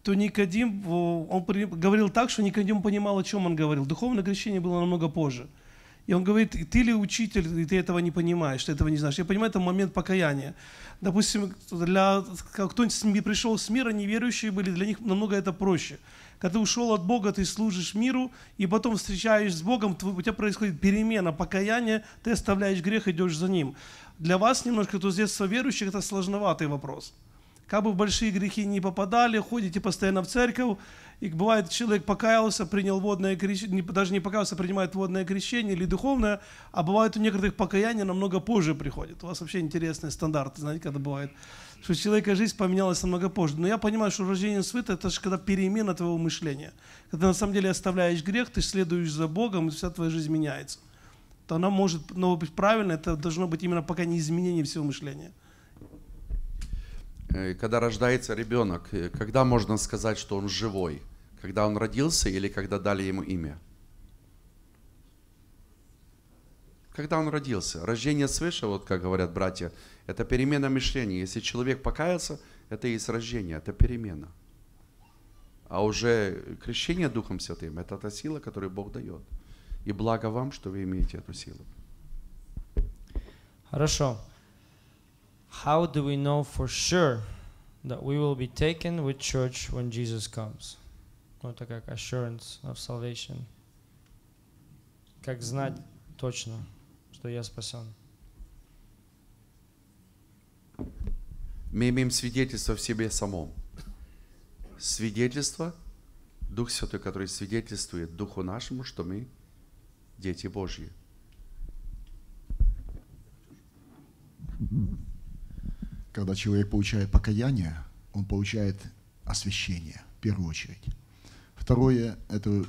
то Никодим, он говорил так, что Никодим понимал, о чем он говорил. Духовное крещение было намного позже. И он говорит, ты ли учитель, и ты этого не понимаешь, ты этого не знаешь. Я понимаю, это момент покаяния. Допустим, для кто-нибудь пришел с мира, неверующие были, для них намного это проще. Когда ты ушел от Бога, ты служишь миру, и потом встречаешь с Богом, у тебя происходит перемена, покаяние, ты оставляешь грех, идешь за ним. Для вас немножко, кто с детства верующих, это сложноватый вопрос. Как бы в большие грехи не попадали, ходите постоянно в церковь, и бывает, человек покаялся, принял водное крещение, даже не покаялся, принимает водное крещение или духовное, а бывает у некоторых покаяние намного позже приходит. У вас вообще интересные стандарты, знаете, когда бывает, что у человека жизнь поменялась намного позже. Но я понимаю, что рождение свыта – это же когда перемена твоего мышления. Когда на самом деле оставляешь грех, ты следуешь за Богом, и вся твоя жизнь меняется. То она может но правильно, это должно быть именно пока не изменение всего мышления. Э, Когда рождается ребенок, э, когда можно сказать, что он живой? Когда он родился или когда дали ему имя? Когда он родился. Рождение свыше, вот как говорят братья, это перемена мышления. Если человек покаялся, это и есть рождение, это перемена. А уже крещение Духом Святым – это та сила, которую Бог дает. И благо вам, что вы имеете эту силу. Хорошо. How do we know for sure that we will be taken with church when Jesus comes? Ну, это как assurance of salvation. Как знать точно, что я спасен? Мы имеем свидетельство в себе самом. Свидетельство, Дух Святой, который свидетельствует Духу нашему, что мы дети Божьи. Когда человек получает покаяние, он получает освящение в первую очередь. Второе – это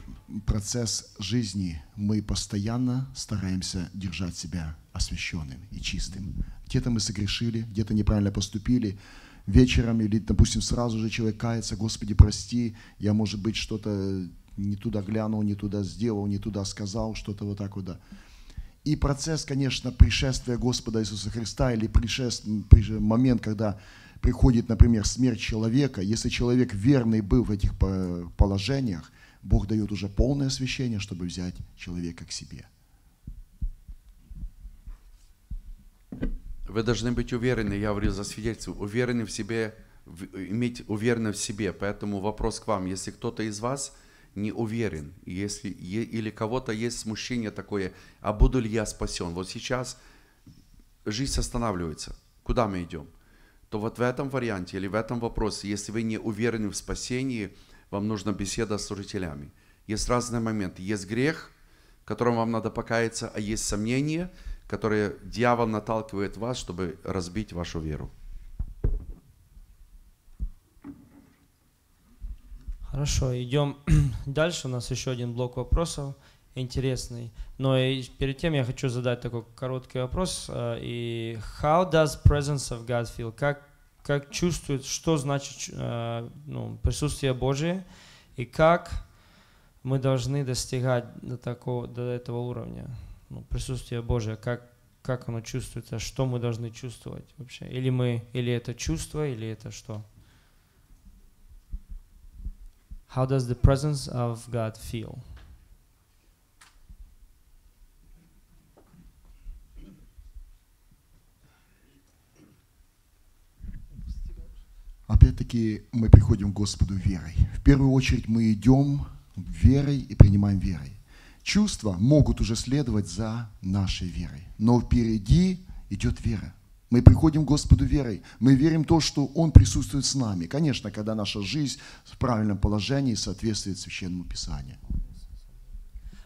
процесс жизни. Мы постоянно стараемся держать себя освященным и чистым. Где-то мы согрешили, где-то неправильно поступили. Вечером или, допустим, сразу же человек кается, Господи, прости, я, может быть, что-то не туда глянул, не туда сделал, не туда сказал, что-то вот так вот. да. И процесс, конечно, пришествия Господа Иисуса Христа или пришествие, момент, когда приходит, например, смерть человека, если человек верный был в этих по- положениях, Бог дает уже полное освящение, чтобы взять человека к себе. Вы должны быть уверены, я говорю за свидетельство, уверены в себе, в- иметь уверенность в себе. Поэтому вопрос к вам, если кто-то из вас не уверен, если, или кого-то есть смущение такое, а буду ли я спасен? Вот сейчас жизнь останавливается. Куда мы идем? То вот в этом варианте или в этом вопросе, если вы не уверены в спасении, вам нужна беседа с служителями. Есть разные моменты. Есть грех, в котором вам надо покаяться, а есть сомнения, которые дьявол наталкивает вас, чтобы разбить вашу веру. Хорошо, идем (clears throat) дальше. У нас еще один блок вопросов интересный. Но и перед тем я хочу задать такой короткий вопрос. э, И how does presence of God feel? Как, как чувствует, что значит э, ну, присутствие Божие и как мы должны достигать до, такого, до этого уровня ну, присутствия Божия, как, как оно чувствуется, что мы должны чувствовать вообще? Или мы, или это чувство, или это что? How does the presence of God feel? Все-таки мы приходим к Господу верой. В первую очередь мы идем верой и принимаем верой. Чувства могут уже следовать за нашей верой, но впереди идет вера. Мы приходим к Господу верой. Мы верим в то, что Он присутствует с нами. Конечно, когда наша жизнь в правильном положении соответствует Священному Писанию.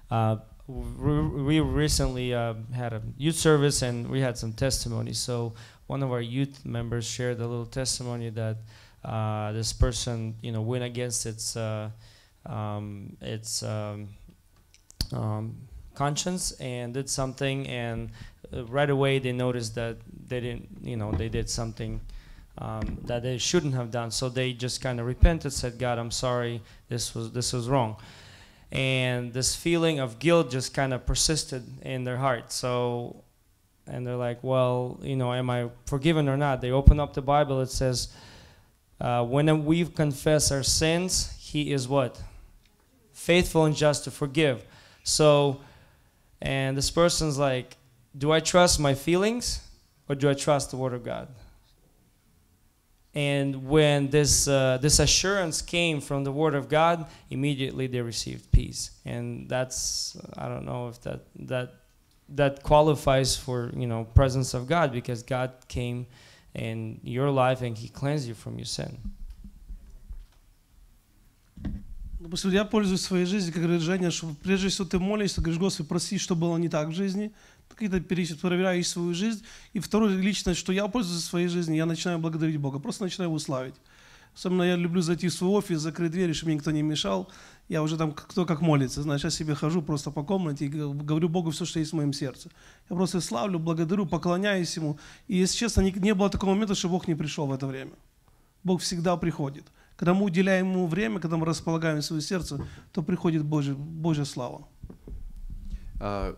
Uh, we recently uh, had a youth service and we had some testimonies. So one of our youth members shared a little testimony that uh, this person, you know, went against its uh, um, its um, um, conscience and did something, and uh, right away they noticed that they didn't, you know, they did something. Um, that they shouldn't have done, so they just kind of repented, said, "God, I'm sorry. This was this was wrong." and this feeling of guilt just kind of persisted in their heart so and they're like well you know am i forgiven or not? They open up the bible it says uh, when we confess our sins he is what? Faithful and just to forgive. So and this person's like do i trust my feelings or do i trust the word of god? And when this, uh, this assurance came from the Word of God, immediately they received peace. And that's, I don't know if that, that, that qualifies for, you know, presence of God because God came in your life and He cleansed you from your sin. Допустим, я пользуюсь своей жизнью, как говорит Женя, что прежде всего ты молишься, говоришь, Господи, прости, что было не так в жизни, какие-то перечисления, проверяешь свою жизнь. И второе, лично, что я пользуюсь своей жизнью, я начинаю благодарить Бога, просто начинаю его славить. Особенно я люблю зайти в свой офис, закрыть двери, чтобы мне никто не мешал. Я уже там кто как молится. Знаешь, я себе хожу просто по комнате и говорю Богу все, что есть в моем сердце. Я просто славлю, благодарю, поклоняюсь Ему. И, если честно, не, было такого момента, что Бог не пришел в это время. Бог всегда приходит. Когда мы уделяем Ему время, когда мы располагаем свое сердце, то приходит Божья, Божья слава. А,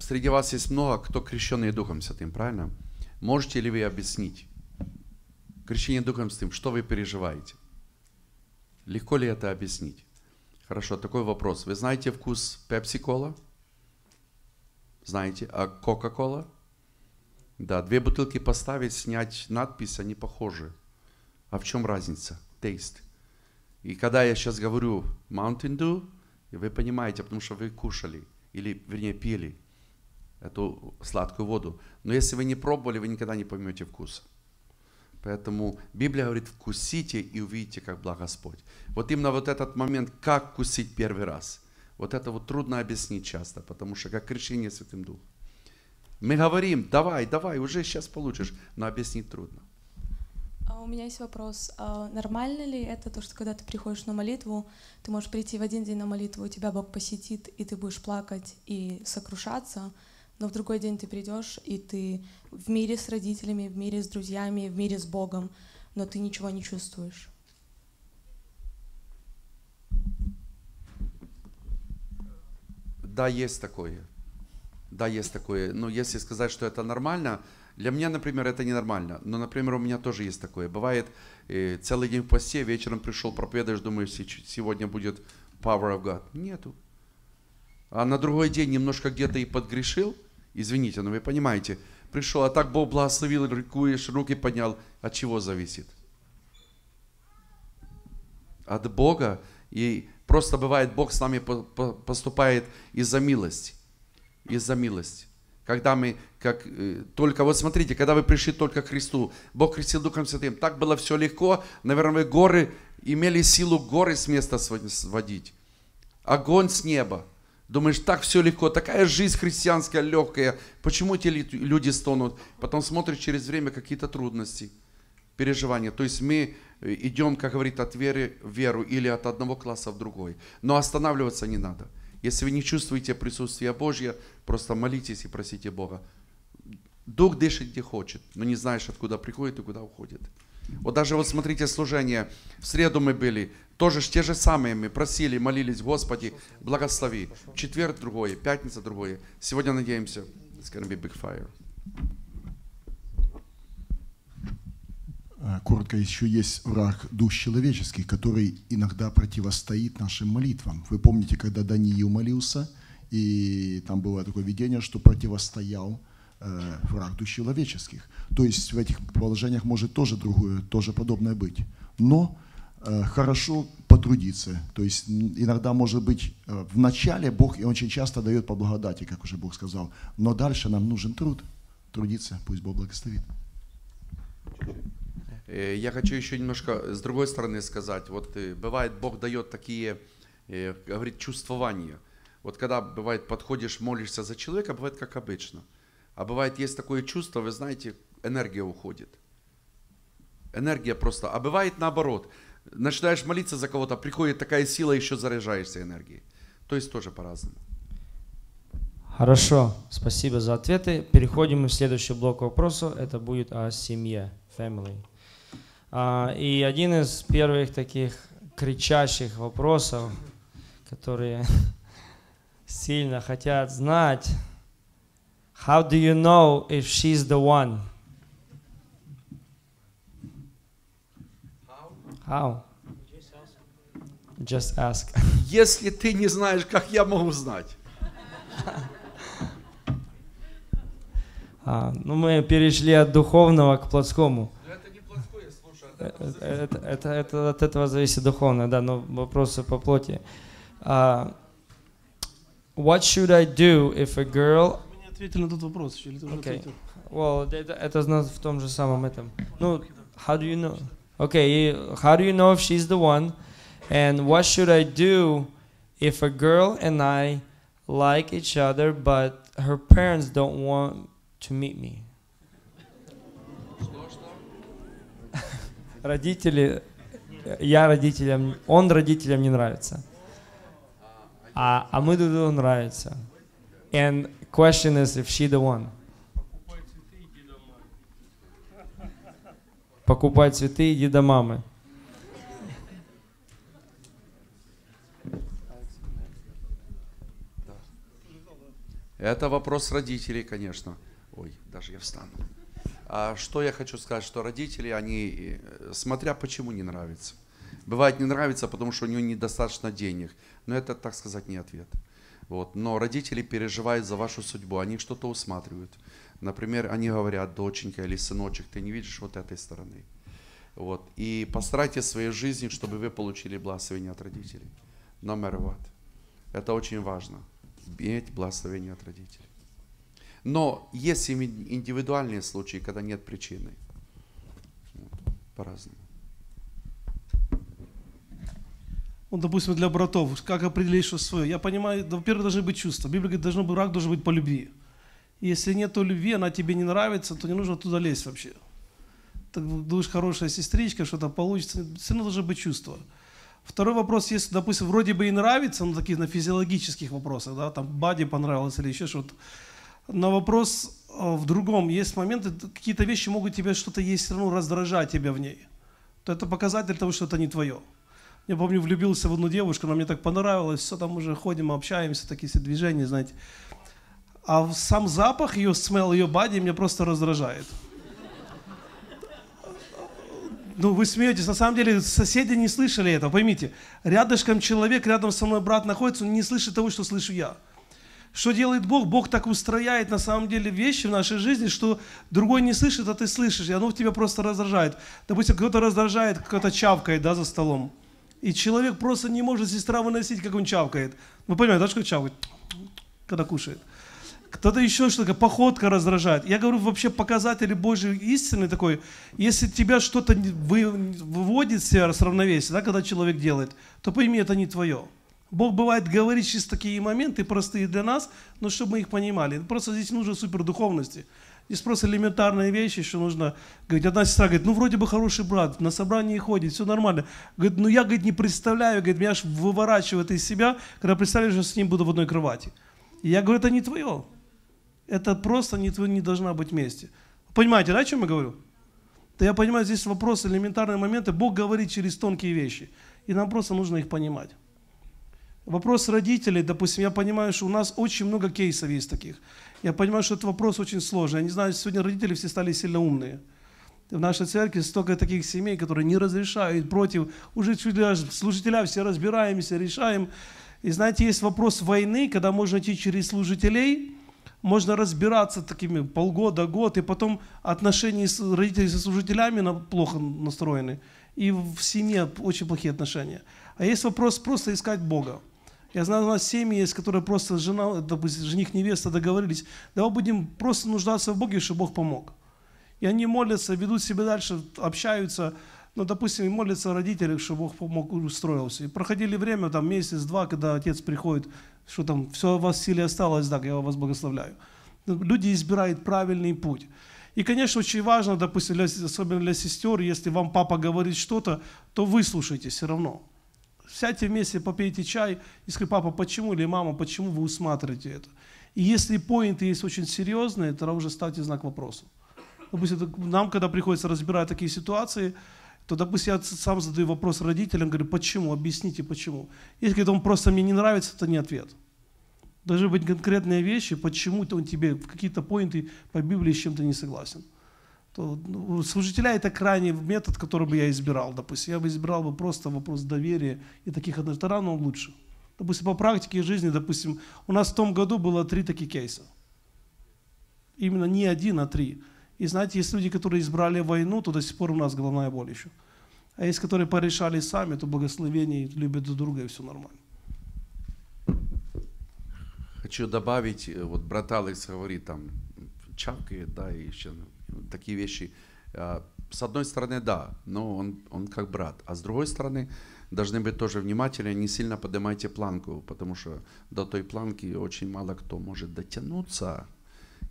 среди вас есть много, кто крещенный Духом Святым, правильно? Можете ли вы объяснить крещение Духом Святым, что вы переживаете? Легко ли это объяснить? Хорошо, такой вопрос. Вы знаете вкус пепси-кола? Знаете? А кока-кола? Да, две бутылки поставить, снять надпись, они похожи. А в чем разница? Taste. И когда я сейчас говорю Mountain Dew, вы понимаете, потому что вы кушали, или, вернее, пили эту сладкую воду. Но если вы не пробовали, вы никогда не поймете вкуса. Поэтому Библия говорит, вкусите и увидите, как благ Господь. Вот именно вот этот момент, как вкусить первый раз, вот это вот трудно объяснить часто, потому что как крещение Святым Духом. Мы говорим, давай, давай, уже сейчас получишь, но объяснить трудно. А у меня есть вопрос. А нормально ли это то, что когда ты приходишь на молитву, ты можешь прийти в один день на молитву, тебя Бог посетит, и ты будешь плакать и сокрушаться, но в другой день ты придешь, и ты в мире с родителями, в мире с друзьями, в мире с Богом, но ты ничего не чувствуешь. Да, есть такое. Да, есть такое. Но если сказать, что это нормально, для меня, например, это ненормально. Но, например, у меня тоже есть такое. Бывает, э, целый день в посте, вечером пришел, проповедуешь, думаешь, сегодня будет power of God. Нету. А на другой день немножко где-то и подгрешил, извините, но вы понимаете, пришел, а так Бог благословил, рыкуешь, руки поднял. От чего зависит? От Бога. И просто бывает, Бог с нами поступает из-за милости. Из-за милости. Когда мы, как э, только, вот смотрите, когда вы пришли только к Христу, Бог крестил Духом Святым, так было все легко, наверное, горы, имели силу горы с места сводить. Огонь с неба. Думаешь, так все легко, такая жизнь христианская легкая. Почему эти люди стонут? Потом смотришь через время какие-то трудности, переживания. То есть мы э, идем, как говорит, от веры в веру или от одного класса в другой. Но останавливаться не надо. Если вы не чувствуете присутствие Божье, просто молитесь и просите Бога. Дух дышит где хочет, но не знаешь, откуда приходит и куда уходит. Вот даже вот смотрите служение. В среду мы были, тоже те же самые мы просили, молились, Господи, благослови. В четверг другое, пятница другое. Сегодня надеемся, it's gonna be big fire. А, коротко, еще есть враг душ человеческих, который иногда противостоит нашим молитвам. Вы помните, когда Даниил молился, и там было такое видение, что противостоял э, враг душ человеческих. То есть в этих положениях может тоже другое, тоже подобное быть. но э, хорошо потрудиться. То есть иногда, может быть, э, в начале Бог и очень часто дает по благодати, как уже Бог сказал, но дальше нам нужен труд. Трудиться, пусть Бог благословит. Я хочу еще немножко с другой стороны сказать. Вот бывает, Бог дает такие, говорит, чувствования. Вот когда бывает, подходишь, молишься за человека, бывает как обычно. А бывает, есть такое чувство, вы знаете, энергия уходит. Энергия просто. А бывает наоборот. Начинаешь молиться за кого-то, приходит такая сила, еще заряжаешься энергией. То есть тоже по-разному. Хорошо, спасибо за ответы. Переходим в следующий блок вопросов. Это будет о семье, family. А, и один из первых таких кричащих вопросов, которые (laughs) сильно хотят знать, how do you know if she's the one? How? Just ask. (laughs) Если ты не знаешь, как я могу знать? А, ну, мы перешли от духовного к плотскому. Э, э, Это, это, это от этого зависит духовно, да, но вопросы по плоти. А, what should I do if a girl... Ответили на этот вопрос еще, или ты уже Okay. ответил? Well, это, это зна- в том же самом этом. Ну, how do you know? Okay, how do you know if she's the one? And what should I do if a girl and I like each other, but her parents don't want to meet me? (laughs) Родители, я родителям, он родителям не нравится. А, а мы друг другу нравится. And question is if she the one. Покупай цветы, иди до мамы. Это вопрос родителей, конечно. Ой, даже я встану. А что я хочу сказать, что родители, они, э, смотря почему не нравится. Бывает не нравится, потому что у него недостаточно денег. Но это, так сказать, не ответ. Вот. Но родители переживают за вашу судьбу, они что-то усматривают. Например, они говорят, доченька или сыночек, ты не видишь вот этой стороны. Вот. И постарайтесь в своей жизни, чтобы вы получили благословение от родителей. Matter what. Это очень важно. Иметь благословение от родителей. Но есть индивидуальные случаи, когда нет причины. Вот. По-разному. Вот, допустим, для братов, как определить, что свое? Я понимаю, во-первых, должны быть чувства. Библия говорит, должно быть, брак должен быть по любви. Если нет любви, она тебе не нравится, то не нужно туда лезть вообще. Так думаешь, хорошая сестричка, что-то получится, все равно должно быть чувство. Второй вопрос, если, допустим, вроде бы и нравится, ну, таких на физиологических вопросах, да, там, бади понравилось или еще что-то. На вопрос э, в другом, есть моменты, какие-то вещи могут тебе что-то есть, все равно раздражать тебя в ней. То это показатель того, что это не твое. Я помню, влюбился в одну девушку, она мне так понравилась, все там уже ходим, общаемся, такие все движения, знаете. А в- сам запах ее, смел ее бади меня просто раздражает. Ну, вы смеетесь, на самом деле соседи не слышали этого, поймите. Рядышком человек, рядом со мной брат находится, он не слышит того, что слышу я. Что делает Бог? Бог так устрояет на самом деле вещи в нашей жизни, что другой не слышит, а ты слышишь, и оно тебя просто раздражает. Допустим, кто-то раздражает, кто-то чавкает да, за столом. И человек просто не может сестра выносить, как он чавкает. Вы понимаете, да, что чавкает? Когда кушает. Кто-то еще что-то, походка раздражает. Я говорю, вообще показатели Божьей истины такой, если тебя что-то выводит себя с равновесия, да, когда человек делает, то пойми, это не твое. Бог бывает говорит через такие моменты, простые для нас, но чтобы мы их понимали. Просто здесь нужно супердуховности. Здесь просто элементарные вещи, что нужно... Говорит, одна сестра говорит, ну вроде бы хороший брат, на собрании ходит, все нормально. Говорит, ну я, говорит, не представляю, говорит, меня аж выворачивает из себя, когда представляю, что с ним буду в одной кровати. И я говорю, это не твое. Это просто не, твое, не должна быть вместе. Понимаете, да, о чем я говорю? Да я понимаю, здесь вопрос, элементарные моменты. Бог говорит через тонкие вещи. И нам просто нужно их понимать. Вопрос родителей, допустим, я понимаю, что у нас очень много кейсов есть таких. Я понимаю, что этот вопрос очень сложный. Я не знаю, сегодня родители все стали сильно умные. В нашей церкви столько таких семей, которые не разрешают, против. Уже чуть ли служителя все разбираемся, решаем. И знаете, есть вопрос войны, когда можно идти через служителей, можно разбираться такими полгода, год, и потом отношения с родителями со служителями плохо настроены. и в семье очень плохие отношения. А есть вопрос просто искать Бога. Я знаю, у нас семьи есть, которые просто жена, допустим, жених, невеста договорились, давай будем просто нуждаться в Боге, чтобы Бог помог. И они молятся, ведут себя дальше, общаются, ну, допустим, молятся родители, чтобы Бог помог, устроился. И проходили время, там, месяц-два, когда отец приходит, что там, все у вас в силе осталось, так, я вас благословляю. Ну, Люди избирают правильный путь. И, конечно, очень важно, допустим, для, особенно для сестер, если вам папа говорит что-то, то выслушайте все равно. Сядьте вместе, попейте чай и скажите, папа, почему или мама, почему вы усматриваете это? И если поинты есть очень серьезные, тогда уже ставьте знак вопроса. Допустим, нам, когда приходится разбирать такие ситуации, то, допустим, я сам задаю вопрос родителям, говорю, почему, объясните, почему. Если говорит, он просто мне не нравится, это не ответ. Должны быть конкретные вещи, почему-то он тебе в какие-то поинты по Библии с чем-то не согласен. Ну, служителя это крайний метод, который бы я избирал. Допустим, я бы избирал бы просто вопрос доверия и таких он лучше. Допустим, по практике жизни, допустим, у нас в том году было три таких кейса. Именно не один, а три. И знаете, есть люди, которые избрали войну, то до сих пор у нас головная боль еще. А есть, которые порешали сами, то благословение, любят друг друга, и все нормально. Хочу добавить, э, вот брат Алекс говорит, там, чавкает, да, и еще такие вещи. А, С одной стороны, да, но он, он как брат. А с другой стороны, должны быть тоже внимательны, не сильно поднимайте планку, потому что до той планки очень мало кто может дотянуться.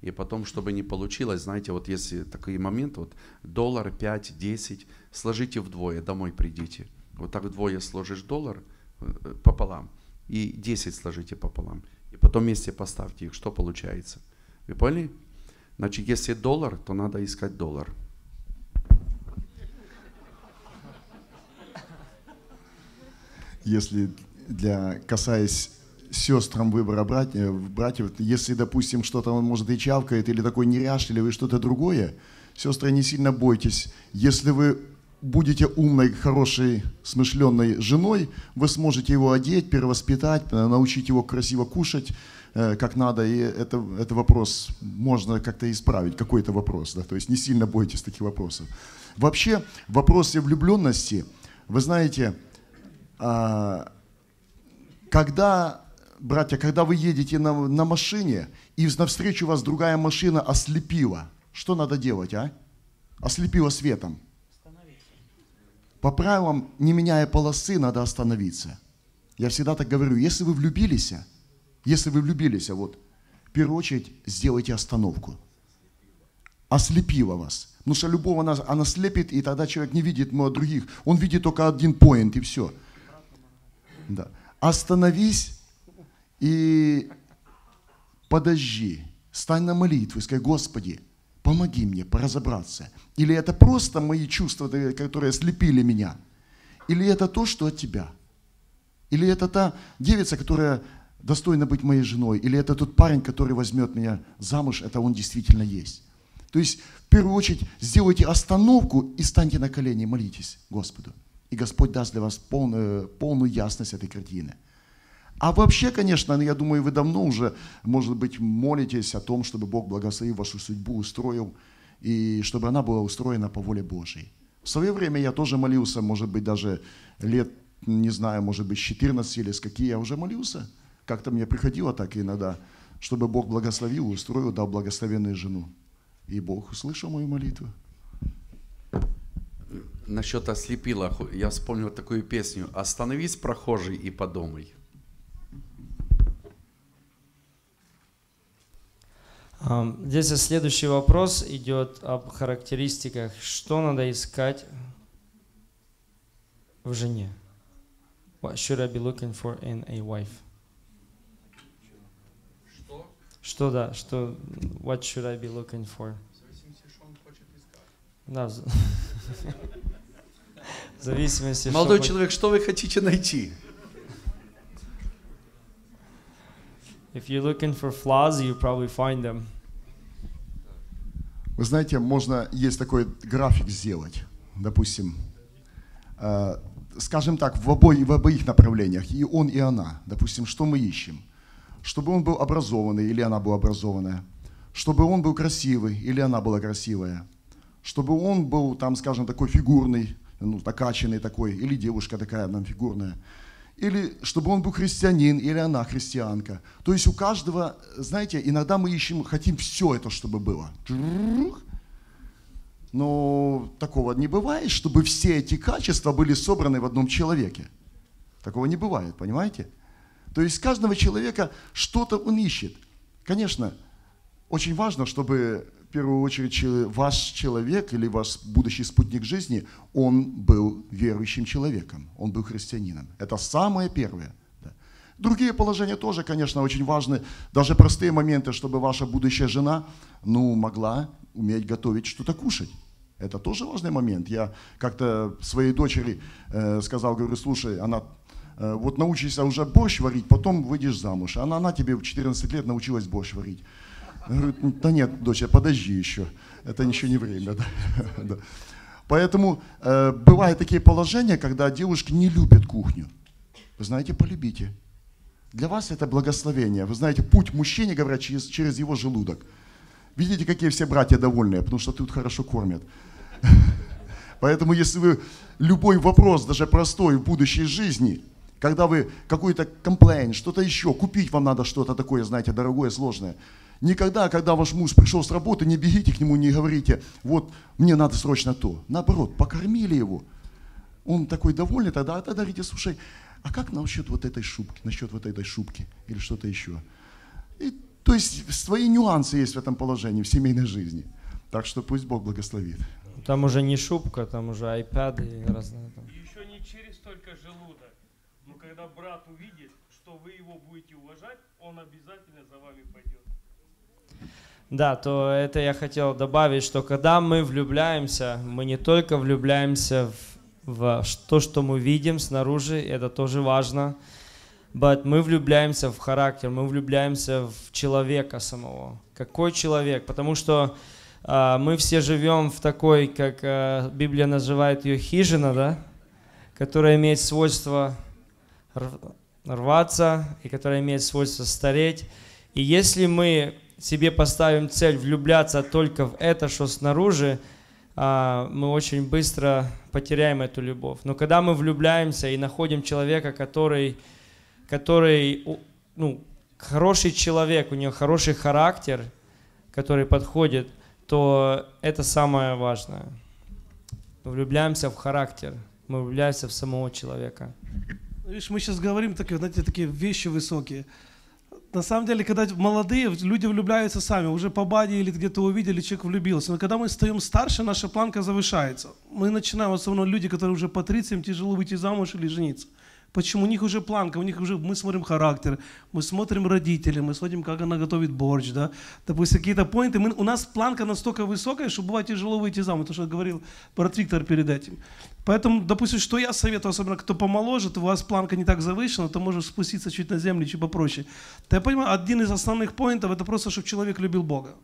И потом, чтобы не получилось, знаете, вот если такой момент, вот доллар 5, 10, сложите вдвое, домой придите. Вот так вдвое сложишь доллар э, пополам и 10 сложите пополам. И потом вместе поставьте их, что получается. Вы поняли? Значит, если доллар, то надо искать доллар. если для, касаясь сестрам выбора братьев, братьев, если, допустим, что-то он может и чавкает, или такой неряшливый, что-то другое, сестры, не сильно бойтесь. Если вы будете умной, хорошей, смышленной женой, вы сможете его одеть, перевоспитать, научить его красиво кушать, как надо, и это, это вопрос можно как-то исправить, какой-то вопрос, да, то есть не сильно бойтесь таких вопросов. Вообще, в вопросе влюбленности, вы знаете, а, когда, братья, когда вы едете на, на машине, и навстречу вас другая машина ослепила, что надо делать, а? Ослепила светом. По правилам, не меняя полосы, надо остановиться. Я всегда так говорю, если вы влюбились, если вы влюбились, вот, в первую очередь сделайте остановку. Ослепила вас. Потому что любого она, она слепит, и тогда человек не видит много других. Он видит только один поинт, и все. Да. Остановись и подожди. Стань на молитву и скажи, Господи, помоги мне поразобраться. Или это просто мои чувства, которые слепили меня? Или это то, что от Тебя? Или это та девица, которая достойна быть моей женой? Или это тот парень, который возьмет меня замуж, это он действительно есть? То есть, в первую очередь, сделайте остановку и станьте на колени молитесь Господу. И Господь даст для вас полную, полную ясность этой картины. А вообще, конечно, я думаю, вы давно уже, может быть, молитесь о том, чтобы Бог благословил вашу судьбу, устроил, и чтобы она была устроена по воле Божьей. В свое время я тоже молился, может быть, даже лет, не знаю, может быть, с 14 или с какие я уже молился. Как-то мне приходило так иногда, чтобы Бог благословил, устроил, дал благословенную жену. И Бог услышал мою молитву. Насчет ослепила, я вспомнил такую песню. Остановись, прохожий, и подумай. Здесь следующий вопрос идет об характеристиках. Что надо искать в жене? What should I be looking for in a wife? Что? Что да, что what should I be looking for? Да, (laughs) в- зависимости, что Молодой хо- человек, что вы хотите найти? If you're looking for flaws, you probably find them. Вы знаете, можно, есть такой график сделать, допустим, э, скажем так, в, обои, в обоих направлениях, и он, и она. Допустим, что мы ищем? Чтобы он был образованный, или она была образованная. Чтобы он был красивый, или она была красивая. Чтобы он был, там, скажем, такой фигурный, ну, накачанный такой, или девушка такая нам фигурная. Или чтобы он был христианин, или она христианка. То есть у каждого, знаете, иногда мы ищем, хотим все это, чтобы было. Но такого не бывает, чтобы все эти качества были собраны в одном человеке. Такого не бывает, понимаете? То есть каждого человека что-то он ищет. Конечно, очень важно, чтобы в первую очередь ваш человек или ваш будущий спутник жизни, он был верующим человеком, он был христианином. Это самое первое. Другие положения тоже, конечно, очень важны. Даже простые моменты, чтобы ваша будущая жена ну, могла уметь готовить что-то кушать. Это тоже важный момент. Я как-то своей дочери э, сказал, говорю, слушай, она вот научишься уже борщ варить, потом выйдешь замуж. Она, она тебе в 14 лет научилась борщ варить. Говорит, да нет, доча, подожди еще. Это еще не время. (laughs) Да. Да. Поэтому э, бывают такие положения, когда девушки не любят кухню. Вы знаете, полюбите. Для вас это благословение. Вы знаете, путь мужчине, говорят, через, через его желудок. Видите, какие все братья довольные, потому что тут хорошо кормят. (laughs) Поэтому если вы любой вопрос, даже простой в будущей жизни, когда вы какой-то комплейн, что-то еще, купить вам надо что-то такое, знаете, дорогое, сложное. Никогда, когда ваш муж пришел с работы, не бегите к нему, не говорите, вот мне надо срочно то. Наоборот, покормили его. Он такой довольный, тогда, тогда говорите, слушай, а как насчет вот этой шубки, насчет вот этой шубки или что-то еще? И, то есть свои нюансы есть в этом положении, в семейной жизни. Так что пусть Бог благословит. Там уже не шубка, там уже iPad и разные там. И еще не через только желудок. Когда брат увидит, что вы его будете уважать, он обязательно за вами пойдет. Да, то это я хотел добавить, что когда мы влюбляемся, мы не только влюбляемся в, в то, что мы видим снаружи, это тоже важно, but мы влюбляемся в характер, мы влюбляемся в человека самого. Какой человек? Потому что а, мы все живем в такой, как а, Библия называет ее хижина, да, которая имеет свойство рваться и которая имеет свойство стареть. И если мы себе поставим цель влюбляться только в это, что снаружи, а, мы очень быстро потеряем эту любовь. Но когда мы влюбляемся и находим человека, который, который ну, хороший человек, у него хороший характер, который подходит, то это самое важное. Мы влюбляемся в характер, мы влюбляемся в самого человека. Видишь, мы сейчас говорим такие, знаете, такие вещи высокие. На самом деле, когда молодые, люди влюбляются сами, уже по баде или где-то увидели, человек влюбился. Но когда мы стаем старше, наша планка завышается. Мы начинаем, в основном люди, которые уже по 30, им тяжело выйти замуж или жениться. Почему? У них уже планка, у них уже, мы смотрим характер, мы смотрим родителей, мы смотрим, как она готовит борщ, да, допустим, какие-то поинты. Мы, у нас планка настолько высокая, что бывает тяжело выйти замуж, то, что говорил брат Виктор перед этим. Поэтому, допустим, что я советую, особенно кто помоложе, то у вас планка не так завышена, то можно спуститься чуть на землю, чуть попроще. То я понимаю, один из основных поинтов, это просто, чтобы человек любил Бога.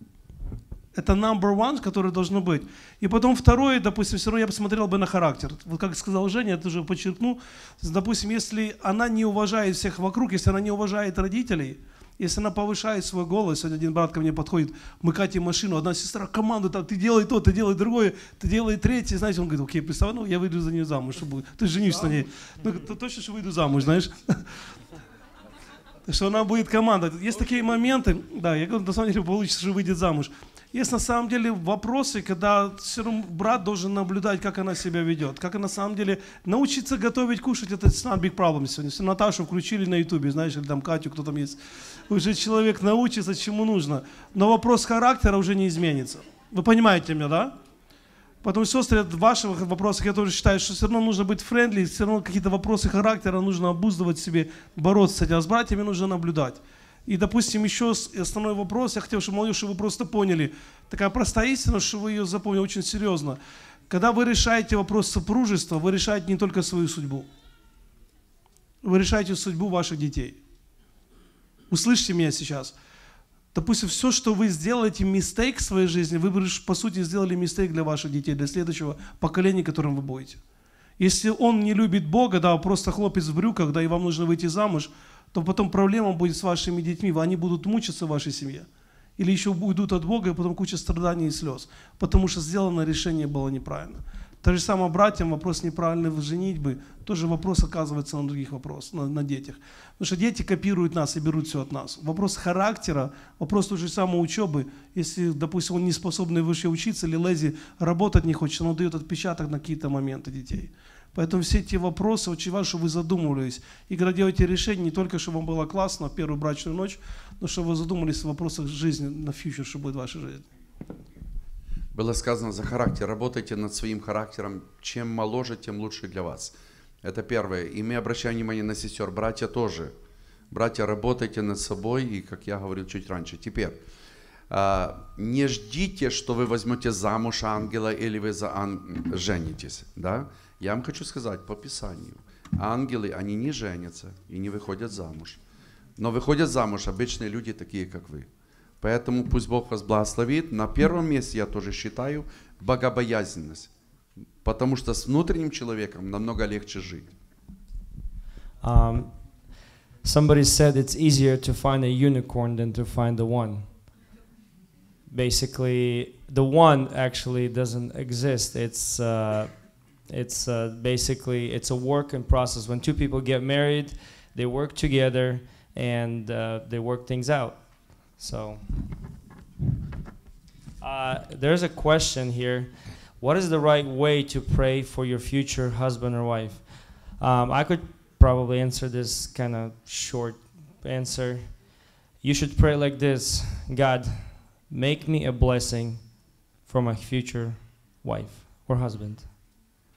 Это number one, который должно быть. И потом второе, допустим, все равно я посмотрел бы на характер. Вот как сказал Женя, я тоже подчеркну. Допустим, если она не уважает всех вокруг, если она не уважает родителей, если она повышает свой голос, сегодня один брат ко мне подходит, мы катим машину, одна сестра команду, там, ты делай то, ты делай другое, ты делай третье, знаете, он говорит, окей, представь, ну, я выйду за нее замуж, что будет, ты женишься на ней, ну, то точно, что выйду замуж, знаешь. что она будет команда. Есть такие моменты, да, я говорю, на самом деле получится, что выйдет замуж. Есть на самом деле вопросы, когда все равно брат должен наблюдать, как она себя ведет, как она на самом деле научиться готовить, кушать, это it's not big problem сегодня. Наташу включили на ютубе, знаешь, или там Катю, кто там есть, уже человек научится, чему нужно. Но вопрос характера уже не изменится. Вы понимаете меня, да? Потому что, сестры, в ваших вопросах я тоже считаю, что все равно нужно быть френдли, все равно какие-то вопросы характера нужно обуздывать себе, бороться с этим. А с братьями нужно наблюдать. И, допустим, еще основной вопрос, я хотел, чтобы молодежь, чтобы вы просто поняли, такая простая истина, что вы ее запомнили очень серьезно. Когда вы решаете вопрос супружества, вы решаете не только свою судьбу, вы решаете судьбу ваших детей. Услышьте меня сейчас. Допустим, все, что вы сделаете мистейк в своей жизни, вы, по сути, сделали мистейк для ваших детей, для следующего поколения, которым вы будете. Если он не любит Бога, да, просто хлопец в брюках, да, и вам нужно выйти замуж, то потом проблема будет с вашими детьми, они будут мучиться в вашей семье. Или еще уйдут от Бога, и потом куча страданий и слез, потому что сделано решение было неправильно. То же самое братьям вопрос неправильной женитьбы, тоже вопрос оказывается на других вопросах, на, на детях. Потому что дети копируют нас и берут все от нас. Вопрос характера, вопрос той же самой учебы. Если, допустим, он не способный выше учиться или лези работать не хочет, он дает отпечаток на какие-то моменты детей. Поэтому все эти вопросы очень важно, чтобы вы задумывались. И когда делаете решение, не только чтобы вам было классно в первую брачную ночь, но чтобы вы задумались о вопросах жизни на фьючер, что будет в вашей жизни. Было сказано за характер. Работайте над своим характером. Чем моложе, тем лучше для вас. Это первое. И мы обращаем внимание на сестер. Братья тоже. Братья, работайте над собой. И, как я говорил чуть раньше. Теперь. а, Не ждите, что вы возьмете замуж ангела или вы за ан- женитесь. Да? Я вам хочу сказать по Писанию. Ангелы, они не женятся и не выходят замуж. Но выходят замуж обычные люди, такие как вы. Поэтому пусть Бог вас благословит. На первом месте я тоже считаю богобоязненность. Потому что с внутренним человеком намного легче жить. Um, somebody said it's easier to find a unicorn than to find the one. Basically, the one actually doesn't exist. It's uh, it's uh, basically it's a work in process. When two people get married, they work together and uh, they work things out. So uh, there's a question here. What is the right way to pray for your future husband or wife? Um, I could probably answer this kind of short answer. You should pray like this God, make me a blessing for my future wife or husband.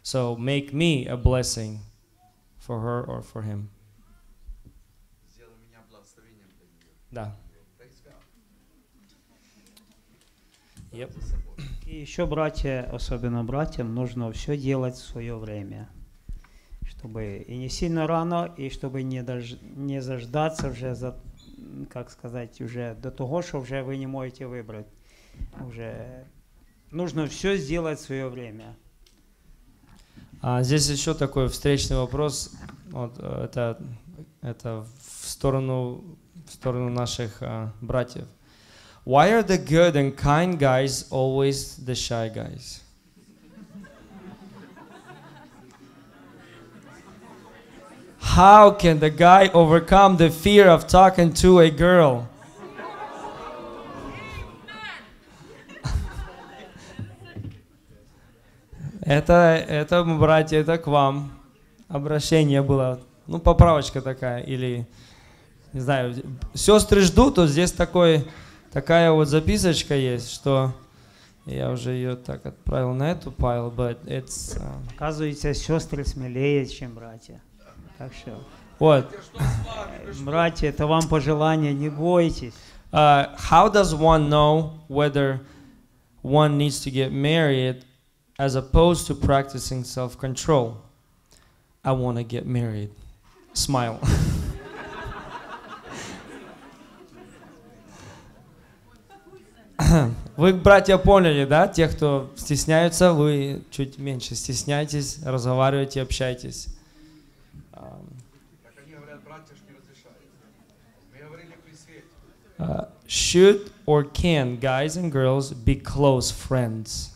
So make me a blessing for her or for him. Да. Yep. И еще, братья, особенно братьям, нужно все делать в свое время. Чтобы и не сильно рано, и чтобы не, дож... не заждаться вже за, как сказать, уже до того, что уже вы не можете выбрать. Уже нужно все сделать в свое время. А здесь еще такой встречный вопрос. Вот, э, это, это в сторону, в сторону наших а, братьев. Why are the good and kind guys always the shy guys? How can the guy overcome the fear of talking to a girl? Это, это, братья, это к вам. Обращение было. Ну, поправочка такая. Или, не знаю, сестры ждут, вот здесь такой, такая вот записочка есть, что я уже ее так отправил на эту файл, but it's... uh, Оказывается, сестры смелее, чем братья. Так что, Вот. братья, это вам пожелание, не бойтесь. Uh, how does one know whether one needs to get married as opposed to practicing self control? I want to get married. Smile. (laughs) (clears throat) Вы, братья, поняли, да? Те, кто стесняются, вы чуть меньше стесняйтесь, разговаривайте, общайтесь. Um, Uh, should or can guys and girls be close friends?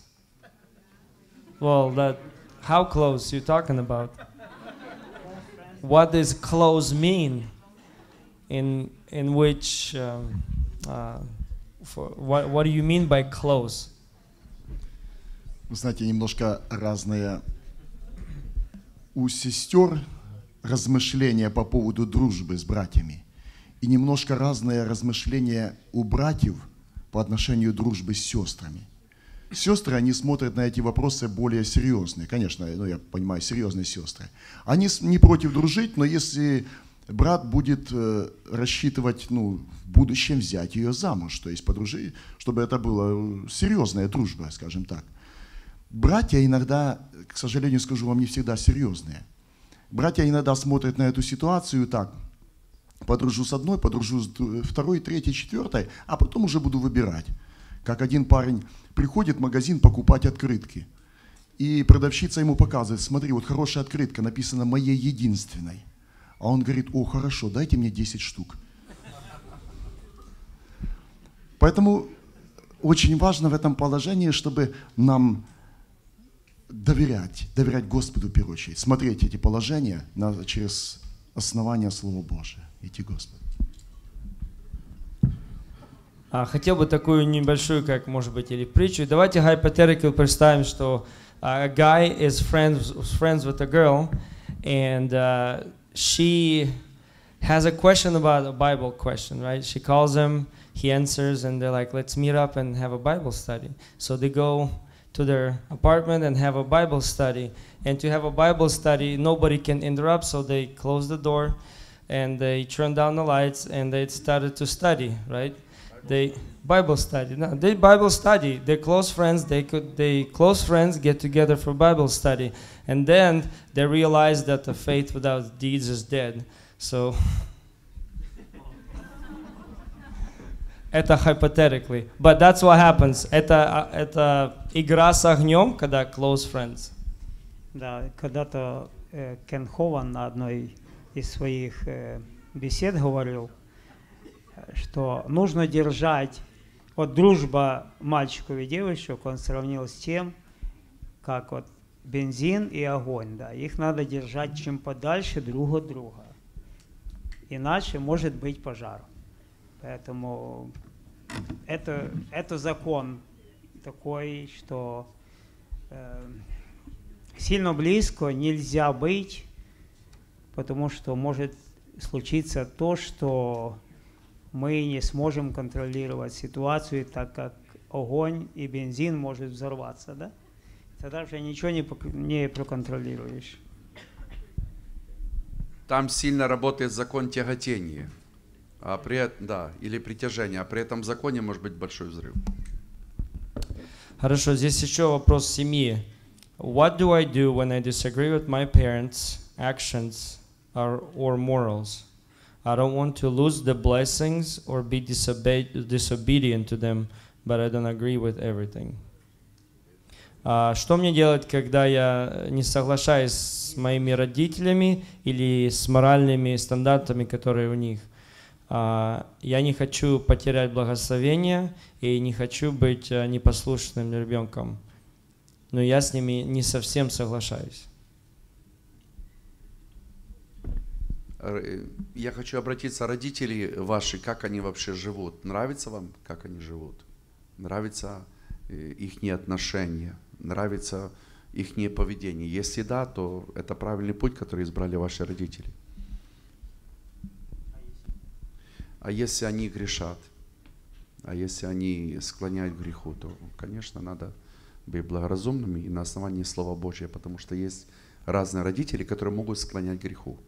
Well, that how close you talking about? What does close mean? In in which um, uh, for what what do you mean by close? Вы знаете, немножко разные у сестер размышления по поводу дружбы с братьями. И немножко разные размышления у братьев по отношению дружбы с сестрами. Сестры, они смотрят на эти вопросы более серьезные. Конечно, ну, я понимаю, серьезные сестры. Они не против дружить, но если брат будет э, рассчитывать, ну, в будущем взять ее замуж, то есть подружить, чтобы это была э, серьезная дружба, скажем так. Братья иногда, к сожалению, скажу вам, не всегда серьезные. Братья иногда смотрят на эту ситуацию так, подружу с одной, подружу с второй, третьей, четвертой, а потом уже буду выбирать. Как один парень приходит в магазин покупать открытки, и продавщица ему показывает, смотри, вот хорошая открытка, написана «моей единственной». А он говорит, о, хорошо, дайте мне 10 штук. Поэтому очень важно в этом положении, чтобы нам доверять, доверять Господу в первую очередь, смотреть эти положения на, через основание Слова Божия. Идти Господу. А, хотел бы такую небольшую, как может быть, или притчу. Давайте hypothetical представим, что a guy is friends friends with a girl, and uh, she has a question about a Bible question, right? She calls him, he answers, and they're like, "Let's meet up and have a Bible study." So they go to their apartment and have a Bible study. And to have a Bible study, nobody can interrupt, so they close the door and they turn down the lights and they started to study, right? They Bible study. No, they Bible study. They're close friends. They could they close friends get together for Bible study, and then they realize that the faith without deeds is dead. So это hypothetically, but that's what happens. Это а, это игра с огнем, когда close friends. Да, когда-то э, Кен Хован на одной из своих э, бесед говорил, э, Что нужно держать вот дружба мальчиков и девочек, он сравнил с тем, как вот бензин и огонь, да, их надо держать чем подальше друг от друга, иначе может быть пожар. Поэтому это, это закон такой, что э, сильно близко нельзя быть, потому что может случиться то, что мы не сможем контролировать ситуацию, так как огонь и бензин может взорваться, да? Тогда уже ничего не, не проконтролируешь. Там сильно работает закон тяготения. А при, да, или притяжения. А при этом законе может быть большой взрыв. Хорошо, здесь еще вопрос семьи. What do I do when I disagree with my parents' actions or, or morals? I don't want to lose the blessings or be disobe- disobedient to them, but I don't agree with everything. А, что мне делать, когда я не соглашаюсь с моими родителями или с моральными стандартами, которые у них? А, я не хочу потерять благословение и не хочу быть а, непослушным ребенком. Но я с ними не совсем соглашаюсь. Я хочу обратиться, родители ваши, как они вообще живут? Нравится вам, как они живут? Нравится их отношения? Нравится их поведение? Если да, то это правильный путь, который избрали ваши родители. А если они грешат? А если они склоняют к греху, то, конечно, надо быть благоразумными и на основании Слова Божьего, потому что есть разные родители, которые могут склонять к греху.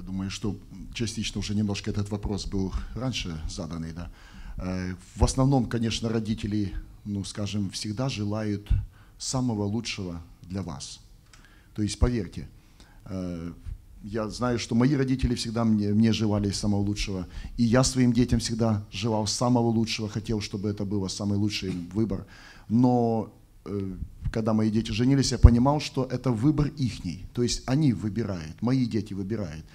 Я думаю, что частично уже немножко этот вопрос был раньше заданный, да. Э, В основном, конечно, родители, ну, скажем, всегда желают самого лучшего для вас. То есть, поверьте, э, я знаю, что мои родители всегда мне, мне желали самого лучшего, и я своим детям всегда желал самого лучшего, хотел, чтобы это был самый лучший выбор. Но э, когда мои дети женились, я понимал, что это выбор ихний. То есть они выбирают, мои дети выбирают.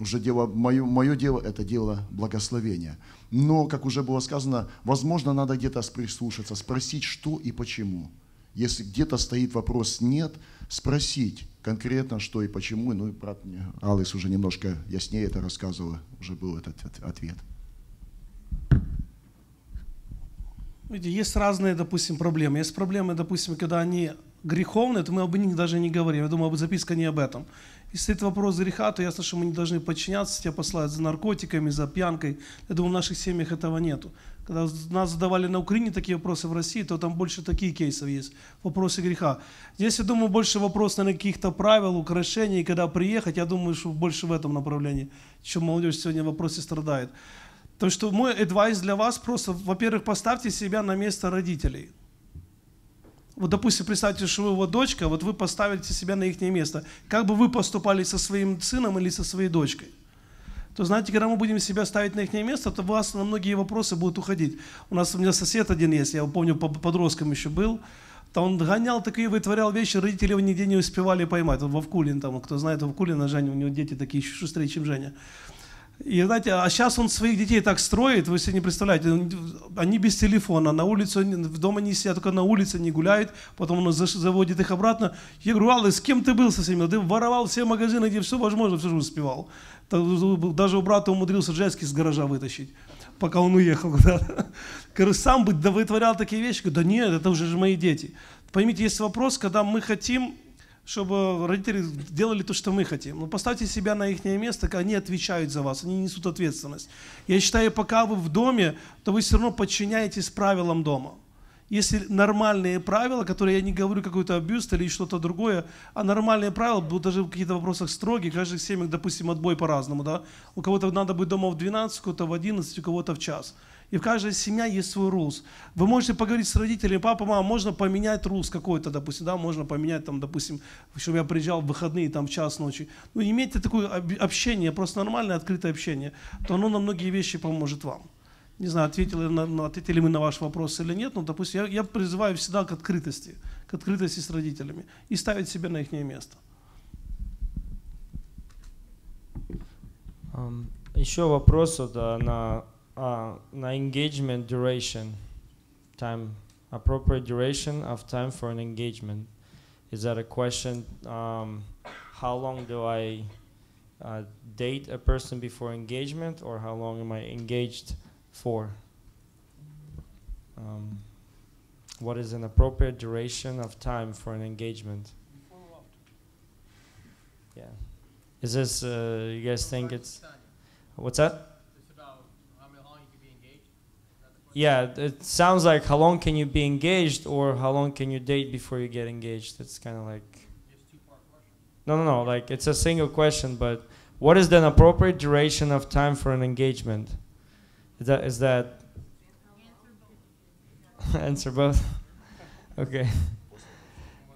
Уже дело, мое, мое дело – это дело благословения. Но, как уже было сказано, возможно, надо где-то прислушаться, спросить, что и почему. Если где-то стоит вопрос «нет», спросить конкретно, что и почему. Ну, и брат Алис уже немножко яснее это рассказывал, уже был этот от- ответ. Есть разные, допустим, проблемы. Есть проблемы, допустим, когда они греховные, то мы об них даже не говорим. Я думаю, записка не об этом. Если это вопрос греха, то ясно, что мы не должны подчиняться, тебя посылают за наркотиками, за пьянкой. Я думаю, в наших семьях этого нету. Когда нас задавали на Украине такие вопросы в России, то там больше таких кейсов есть, вопросы греха. Здесь, я думаю, больше вопрос, наверное, каких-то правил, украшений, когда приехать, я думаю, что больше в этом направлении, чем молодежь сегодня в вопросе страдает. То, что мой адвайс для вас просто, во-первых, поставьте себя на место родителей. Вот, допустим, представьте, что вы его дочка, вот вы поставите себя на их место. Как бы вы поступали со своим сыном или со своей дочкой? То знаете, когда мы будем себя ставить на их место, то у вас на многие вопросы будут уходить. У нас у меня сосед один есть, я его помню, по- подростком еще был. То он гонял такие, вытворял вещи, родители его нигде не успевали поймать. Вот Вовкулин там, кто знает Вовкулина, Женя, у него дети такие еще шустрее, чем Женя. И знаете, а сейчас он своих детей так строит, вы себе не представляете, он- они без телефона, на улицу, они- в дома не сидят, только на улице не гуляют, потом он заводит их обратно. Я говорю, Алла, с кем ты был со всеми? Ты воровал все магазины, где все возможно, все же успевал. Даже у брата умудрился джетский с гаража вытащить, пока он уехал (laughs) куда-то. Говорю, сам бы вытворял такие вещи. Говорю, да нет, это уже же мои дети. Поймите, есть вопрос, когда мы хотим чтобы родители делали то, что мы хотим. Но поставьте себя на их место, когда они отвечают за вас, они несут ответственность. Я считаю, пока вы в доме, то вы все равно подчиняетесь правилам дома. Если нормальные правила, которые я не говорю какой-то абьюз или что-то другое, а нормальные правила, будут даже в каких-то вопросах строгие, в каждых семьях, допустим, отбой по-разному, да? У кого-то надо быть дома в 12, у кого-то в 11, у кого-то в час. И в каждой семье есть свой рулс. Вы можете поговорить с родителями, папа, мама, можно поменять рулс какой-то, допустим, да, можно поменять там, допустим, чтобы я приезжал в выходные там в час ночи. Ну, имейте такое об- общение, просто нормальное, открытое общение, то оно на многие вещи поможет вам. Не знаю, ответили, на, ответили мы на ваш вопрос или нет, но, допустим, я, я призываю всегда к открытости, к открытости с родителями и ставить себя на их место. Еще вопрос вот, а, на, uh, an engagement duration, time, appropriate duration of time for an engagement. Is that a question? Um, how long do I uh, date a person before engagement, or how long am I engaged for? Um, what is an appropriate duration of time for an engagement? Yeah. Is this, uh, you guys think it's, what's that? Yeah, it sounds like how long can you be engaged or how long can you date before you get engaged? It's kind of like. No, no, no. Like it's a single question, but what is the appropriate duration of time for an engagement? Is that is that? (laughs) Answer both. (laughs) Okay.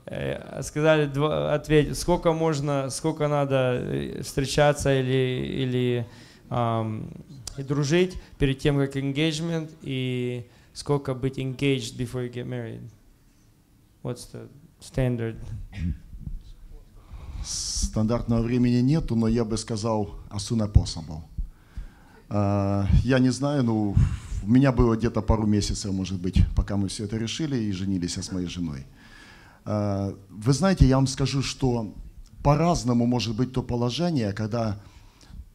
Э, Сказали два, ответить, сколько можно, сколько надо э, встречаться или или ам, и дружить перед тем, как engagement, и сколько быть engaged before you get married. What's the standard? Стандартного времени нету, но я бы сказал as soon as possible. А, Я не знаю, ну, у меня было где-то пару месяцев, может быть, пока мы все это решили и женились с моей женой. А, Вы знаете, я вам скажу, что по-разному может быть то положение, когда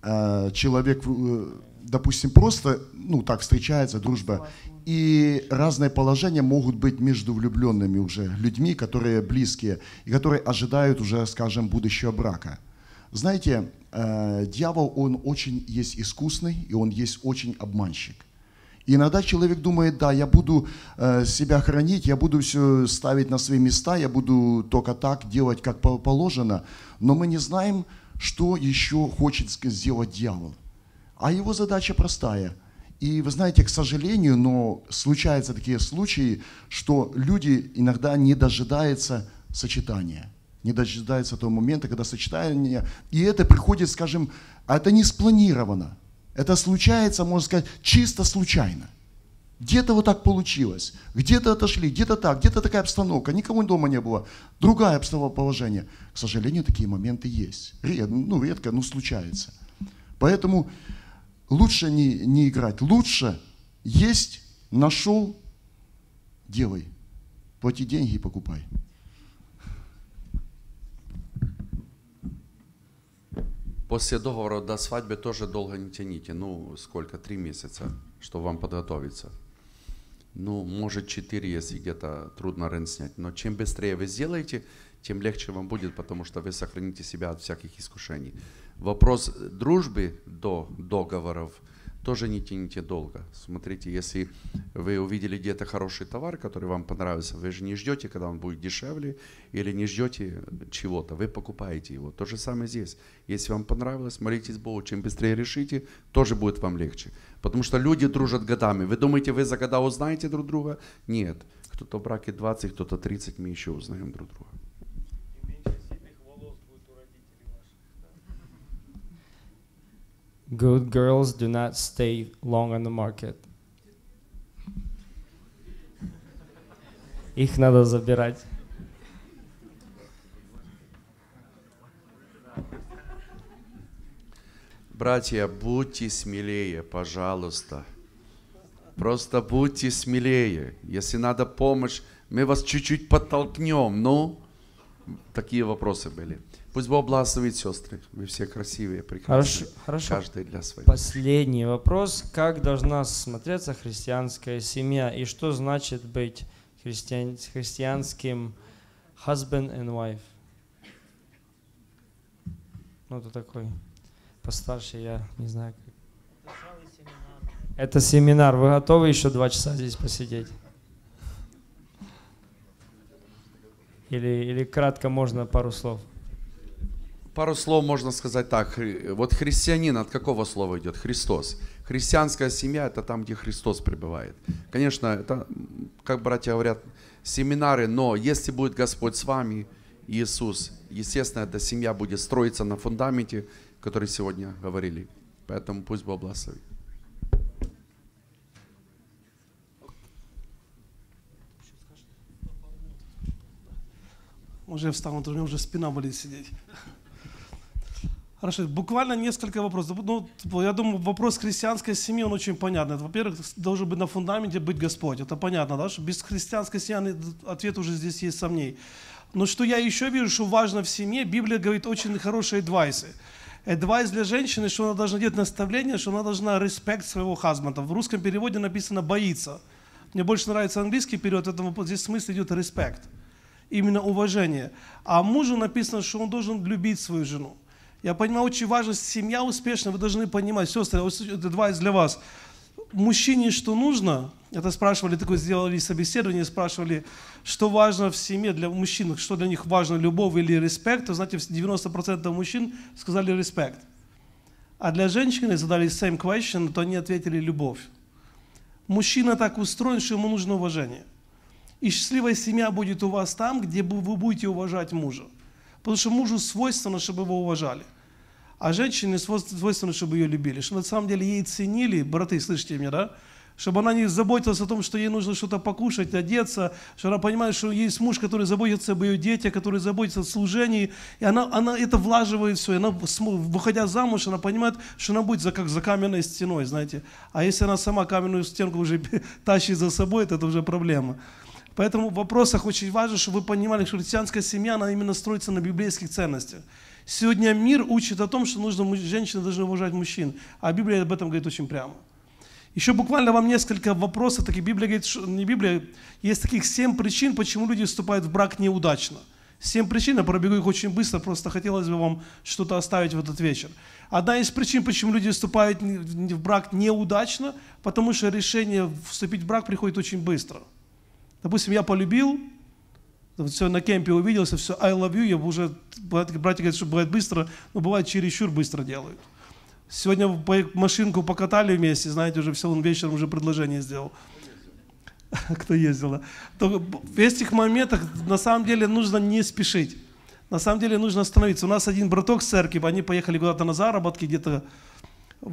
человек, э, допустим, просто, ну, так встречается, дружба, и разные положения могут быть между влюбленными уже людьми, которые близкие, и которые ожидают уже, скажем, будущего брака. Знаете, э, дьявол, он очень есть искусный, и он есть очень обманщик. И иногда человек думает, да, я буду э, себя хранить, я буду все ставить на свои места, я буду только так делать, как по- положено, но мы не знаем, что еще хочет сделать дьявол. А его задача простая. И вы знаете, к сожалению, но случаются такие случаи, что люди иногда не дожидаются сочетания, не дожидаются того момента, когда сочетание, и это приходит, скажем, а это не спланировано. Это случается, можно сказать, чисто случайно. Где-то вот так получилось, где-то отошли, где-то так, где-то такая обстановка, никого дома не было, другая обстановка положение. К сожалению, такие моменты есть. Ред- ну, редко, но случается. Поэтому лучше не, не играть. Лучше есть, нашел, делай. Плати деньги и покупай. После договора до свадьбы тоже долго не тяните. Ну, сколько? Три месяца, чтобы вам подготовиться. Ну, может, четыре, если где-то трудно рент снять. Но чем быстрее вы сделаете, тем легче вам будет, потому что вы сохраните себя от всяких искушений. Вопрос дружбы до договоров тоже не тяните долго. Смотрите, если вы увидели где-то хороший товар, который вам понравился, вы же не ждете, когда он будет дешевле, или не ждете чего-то, вы покупаете его. То же самое здесь. Если вам понравилось, молитесь Богу, чем быстрее решите, тоже будет вам легче. Потому что люди дружат годами. Вы думаете, вы за года узнаете друг друга? Нет. Кто-то в браке 20, кто-то 30, мы еще узнаем друг друга. Good girls do not stay long on the market. Их надо забирать. Братья, будьте смелее, пожалуйста. Просто будьте смелее. Если надо помощь, мы вас чуть-чуть подтолкнем. Ну, такие вопросы были. Пусть Бог благословит сестры. Вы все красивые, прекрасные. Хорошо, хорошо. Каждый для своего. Последний вопрос. Как должна смотреться христианская семья и что значит быть христиан, христианским husband and wife? Ну, это такой постарше, я не знаю. как. Это семинар. Вы готовы еще два часа здесь посидеть? Или, или кратко можно пару слов? Пару слов можно сказать так. Вот христианин от какого слова идет? Христос. Христианская семья это там, где Христос пребывает. Конечно, это, как братья говорят, семинары, но если будет Господь с вами, Иисус, естественно, эта семья будет строиться на фундаменте, который сегодня говорили. Поэтому пусть Бог благословит. Уже встал, у меня уже спина болит сидеть. Хорошо, буквально несколько вопросов. Ну, типа, я думаю, вопрос христианской семьи, он очень понятный. Во-первых, должен быть на фундаменте быть Господь. Это понятно, да? Что без христианской семьи ответ уже здесь есть сомнений. Но что я еще вижу, что важно в семье, Библия говорит очень хорошие адвайсы. Адвайс для женщины, что она должна делать наставление, что она должна респект своего хазбанда. В русском переводе написано «боится». Мне больше нравится английский перевод, поэтому вот здесь смысл идет респект. Именно уважение. А мужу написано, что он должен любить свою жену. Я понимаю, очень важно, семья успешная, вы должны понимать, сестры, вот это адвайс для вас. Мужчине что нужно, это спрашивали, такое сделали собеседование, спрашивали, что важно в семье для мужчин, что для них важно, любовь или респект, то знаете, 90% мужчин сказали респект. А для женщины задали same question, то они ответили любовь. Мужчина так устроен, что ему нужно уважение. И счастливая семья будет у вас там, где вы вы будете уважать мужа. Потому что мужу свойственно, чтобы его уважали. А женщине свойс- свойственно, чтобы ее любили. Что на самом деле ей ценили, браты, слышите меня, да? Чтобы она не заботилась о том, что ей нужно что-то покушать, одеться, что она понимает, что есть муж, который заботится об ее детях, который заботится о служении, и она, она это влаживает все, и она, выходя замуж, она понимает, что она будет за, как за каменной стеной, знаете. А если она сама каменную стенку уже (laughs) тащит за собой, то это уже проблема. Поэтому в вопросах очень важно, чтобы вы понимали, что христианская семья, она именно строится на библейских ценностях. Сегодня мир учит о том, что нужно, женщины должны уважать мужчин, а Библия об этом говорит очень прямо. Еще буквально вам несколько вопросов, такие Библия говорит, что, не Библия, есть таких семь причин, почему люди вступают в брак неудачно. Семь причин, я пробегу их очень быстро, просто хотелось бы вам что-то оставить в этот вечер. Одна из причин, почему люди вступают в брак неудачно, потому что решение вступить в брак приходит очень быстро. Допустим, я полюбил, все на кемпе увиделся, все, I love you, я уже, братья говорят, что бывает быстро, но бывает чересчур быстро делают. Сегодня машинку покатали вместе, знаете, уже все, он вечером уже предложение сделал. (laughs) Кто ездил, да. То в этих моментах на самом деле нужно не спешить. На самом деле нужно остановиться. У нас один браток с церкви, они поехали куда-то на заработки где-то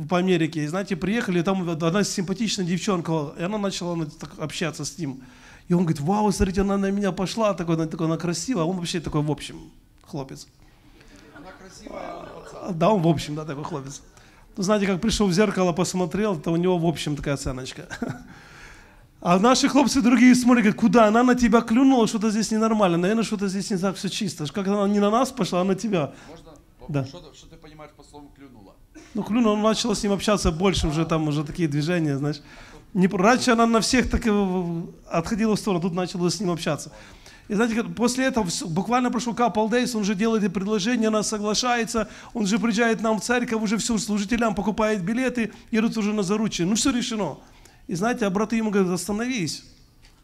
по Америке. И знаете, приехали, и там одна симпатичная девчонка, и она начала общаться с ним. И он говорит, вау, смотрите, она на меня пошла, такой, она, такой, она красивая, а он вообще такой, в общем, хлопец. А, Да, он в общем, да, такой хлопец. Ну, знаете, как пришел в зеркало, посмотрел, то у него в общем такая оценочка. (laughs) А наши хлопцы другие смотрят, говорят, куда? Она на тебя клюнула, что-то здесь ненормально. Наверное, что-то здесь не так все чисто. Как она не на нас пошла, а на тебя. Да. Что, ты- что ты понимаешь по слову клюнула? Ну, клюнула, он начал с ним общаться больше, уже там уже такие движения, знаешь. Не, раньше она на всех так отходила в сторону, тут начала с ним общаться. И знаете, после этого буквально прошло couple days, он же делает ей предложение, она соглашается, он же приезжает нам в церковь, уже все служителям покупает билеты, едут уже на заручие. Ну, все решено. И знаете, а браты ему говорят, остановись.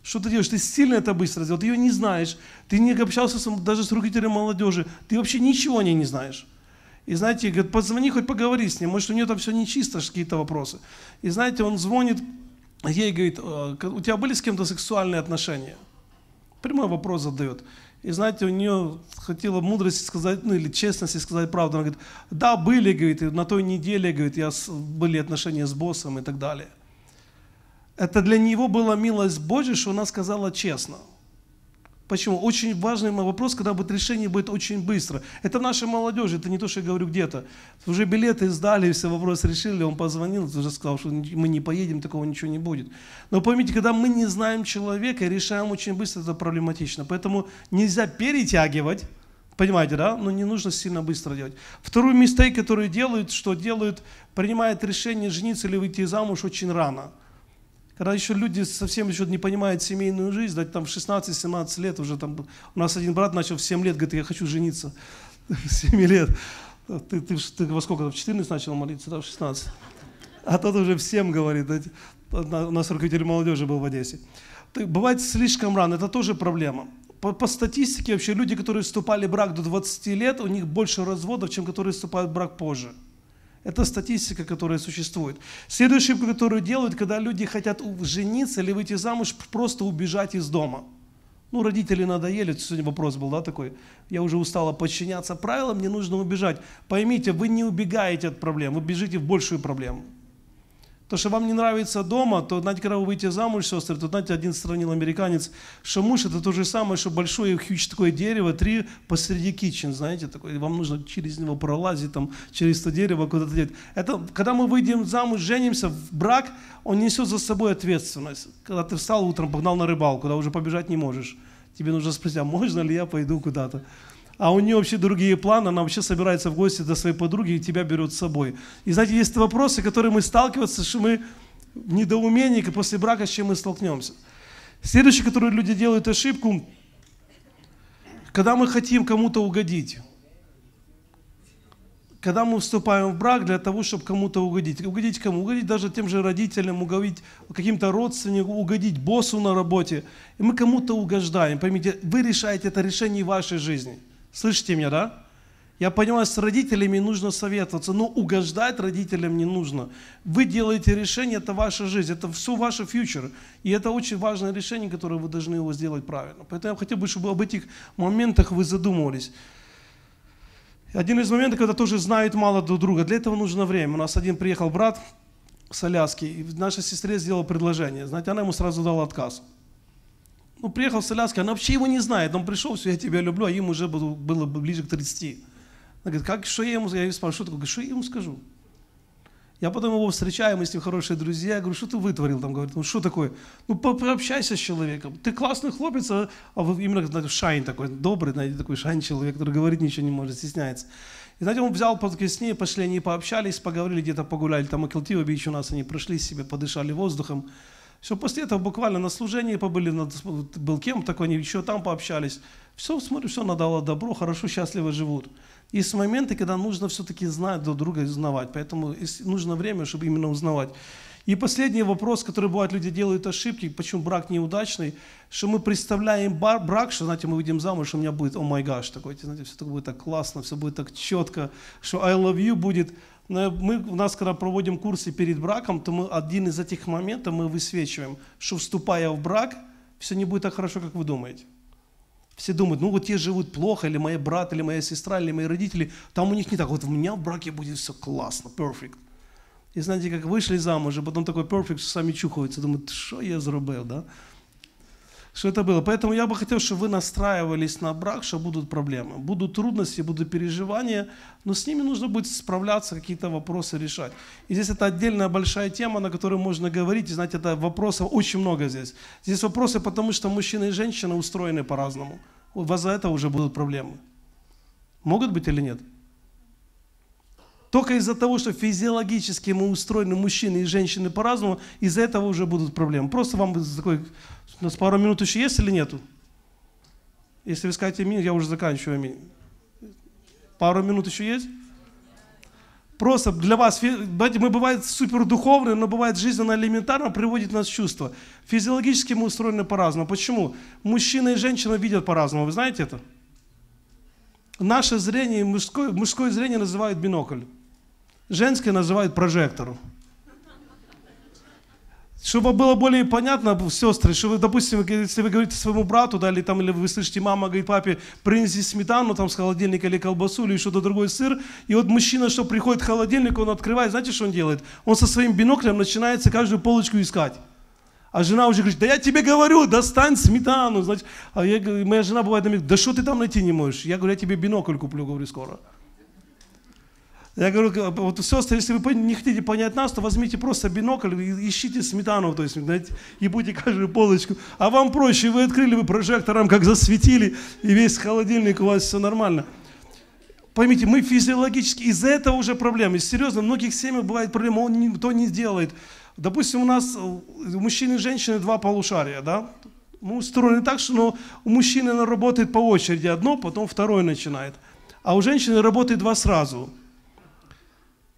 Что ты делаешь? Ты сильно это быстро сделал, ты ее не знаешь, ты не общался даже с руководителем молодежи, ты вообще ничего о ней не знаешь. И знаете, говорит, позвони, хоть поговори с ним, может, у нее там все нечисто, какие-то вопросы. И знаете, он звонит, ей говорит, «Э, у тебя были с кем-то сексуальные отношения? Прямой вопрос задает. И знаете, у нее хотела мудрости сказать, ну или честности сказать правду. Она говорит, да, были, говорит, и на той неделе, говорит, я с- были отношения с боссом и так далее. Это для него была милость Божья, что она сказала честно. Почему? Очень важный вопрос, когда будет решение будет очень быстро. Это наша молодежь, это не то, что я говорю где-то. Уже билеты сдали, все вопрос решили, он позвонил, уже сказал, что мы не поедем, такого ничего не будет. Но поймите, когда мы не знаем человека и решаем очень быстро, это проблематично. Поэтому нельзя перетягивать, Понимаете, да? Но не нужно сильно быстро делать. Второй мистейк, который делают, что делают, принимают решение жениться или выйти замуж очень рано. Когда еще люди совсем еще не понимают семейную жизнь, да, там в 16-17 лет уже там, у нас один брат начал в 7 лет, говорит, я хочу жениться. (laughs) В 7 лет. Ты, ты, ты во сколько, в 14 начал молиться, да, в 16. А тот уже в 7 говорит, да, у нас руководитель молодежи был в Одессе. Бывает слишком рано, это тоже проблема по, по статистике вообще люди, которые вступали в брак до 20 лет, у них больше разводов, чем которые вступают в брак позже. Это статистика, которая существует. Следующая ошибка, которую делают, когда люди хотят жениться или выйти замуж, просто убежать из дома. Ну, родители надоели, сегодня вопрос был, да, такой. Я уже устала подчиняться правилам, мне нужно убежать. Поймите, вы не убегаете от проблем, вы бежите в большую проблему. То, что вам не нравится дома, то, знаете, когда вы выйдете замуж, сестры, то, знаете, один сравнил американец, что муж это то же самое, что большое хьюч такое дерево, три посреди кичен, знаете, такое, вам нужно через него пролазить, там, через то дерево куда-то делать. Это, когда мы выйдем замуж, женимся, в брак, он несет за собой ответственность. Когда ты встал утром, погнал на рыбалку, куда уже побежать не можешь. Тебе нужно спросить, а можно ли я пойду куда-то? А у нее вообще другие планы, она вообще собирается в гости до своей подруги и тебя берет с собой. И знаете, есть вопросы, которые мы сталкиваемся, что мы в недоумении после брака, с чем мы столкнемся. Следующее, которое люди делают ошибку, когда мы хотим кому-то угодить. Когда мы вступаем в брак для того, чтобы кому-то угодить. Угодить кому? Угодить даже тем же родителям, угодить каким-то родственникам, угодить боссу на работе. И мы кому-то угождаем. Поймите, вы решаете это решение вашей жизни – Слышите меня, да? Я понимаю, с родителями нужно советоваться, но угождать родителям не нужно. Вы делаете решение, это ваша жизнь, это все ваше фьючер. И это очень важное решение, которое вы должны его сделать правильно. Поэтому я хотел бы, чтобы об этих моментах вы задумывались. Один из моментов, когда тоже знают мало друг друга, для этого нужно время. У нас один приехал брат с Аляски, и наша сестре сделала предложение. Знаете, она ему сразу дала отказ. Ну, приехал с Аляски, она вообще его не знает. Он пришел, все, я тебя люблю, а ему уже было, было ближе к 30. Она говорит, как, что я ему, я ее спрашиваю, что такое? Что я ему скажу? Я потом его встречаю, мы с ним хорошие друзья. Я говорю, что ты вытворил там? Говорит, ну что такое? Ну пообщайся с человеком. Ты классный хлопец, а, а именно знаете, шайн такой, добрый, знаете, такой шайн человек, который говорит ничего не может, стесняется. И знаете, он взял под с ней, пошли они пообщались, поговорили, где-то погуляли, там Акилтива бич у нас, они прошли себе, подышали воздухом. Все, после этого буквально на служении побыли, был кем такой, они еще там пообщались. Все, смотрю, все надало добро, хорошо, счастливо живут. Есть моменты, когда нужно все-таки знать друг друга узнавать. Поэтому нужно время, чтобы именно узнавать. И последний вопрос, который бывает, люди делают ошибки, почему брак неудачный, что мы представляем брак, что, знаете, мы выйдем замуж, у меня будет, о май гаш, такой, знаете, все так будет так классно, все будет так четко, что I love you будет, мы, у нас, когда проводим курсы перед браком, то мы один из этих моментов мы высвечиваем, что вступая в брак, все не будет так хорошо, как вы думаете. Все думают, ну вот те живут плохо, или мои брат, или моя сестра, или мои родители, там у них не так. Вот у меня в браке будет все классно, perfect. И знаете, как вышли замуж, и потом такой perfect, что сами чухаются, думают, что я сделал, да? Что это было. Поэтому я бы хотел, чтобы вы настраивались на брак, что будут проблемы. Будут трудности, будут переживания, но с ними нужно будет справляться, какие-то вопросы решать. И здесь это отдельная большая тема, на которой можно говорить. И знаете, это вопросов очень много здесь. Здесь вопросы, потому что мужчины и женщины устроены по-разному. У вас за это уже будут проблемы. Могут быть или нет? Только из-за того, что физиологически мы устроены, мужчины и женщины по-разному, из-за этого уже будут проблемы. Просто вам такой у нас пару минут еще есть или нету? Если вы скажете аминь, я уже заканчиваю аминь. Пару минут еще есть? Просто для вас, мы бывает супер духовные, но бывает жизненно элементарно приводит нас в чувство. Физиологически мы устроены по-разному. Почему? Мужчина и женщина видят по-разному. Вы знаете это? Наше зрение, мужское, мужское зрение называют бинокль. Женское называют прожектор. Чтобы было более понятно, сестры, что вы, допустим, если вы говорите своему брату, да, или там, или вы слышите, мама говорит папе, принеси сметану там с холодильника или колбасу, или что-то другое, сыр, и вот мужчина, что приходит к холодильнику, он открывает, знаете, что он делает? Он со своим биноклем начинает каждую полочку искать. А жена уже говорит, да я тебе говорю, достань сметану. Значит, а я, моя жена бывает на да что ты там найти не можешь? Я говорю, я тебе бинокль куплю, говорю, скоро. Я говорю, вот сестры, если вы не хотите понять нас, то возьмите просто бинокль и ищите сметану, то есть, знаете, и будете каждую полочку. А вам проще, вы открыли, вы прожектором как засветили, и весь холодильник у вас все нормально. Поймите, мы физиологически, из-за этого уже проблемы. Серьезно, в многих семьях бывает проблема, он никто не делает. Допустим, у нас у мужчины и женщины два полушария, да? Мы устроены так, что ну, у мужчины она работает по очереди одно, потом второе начинает. А у женщины работает два сразу.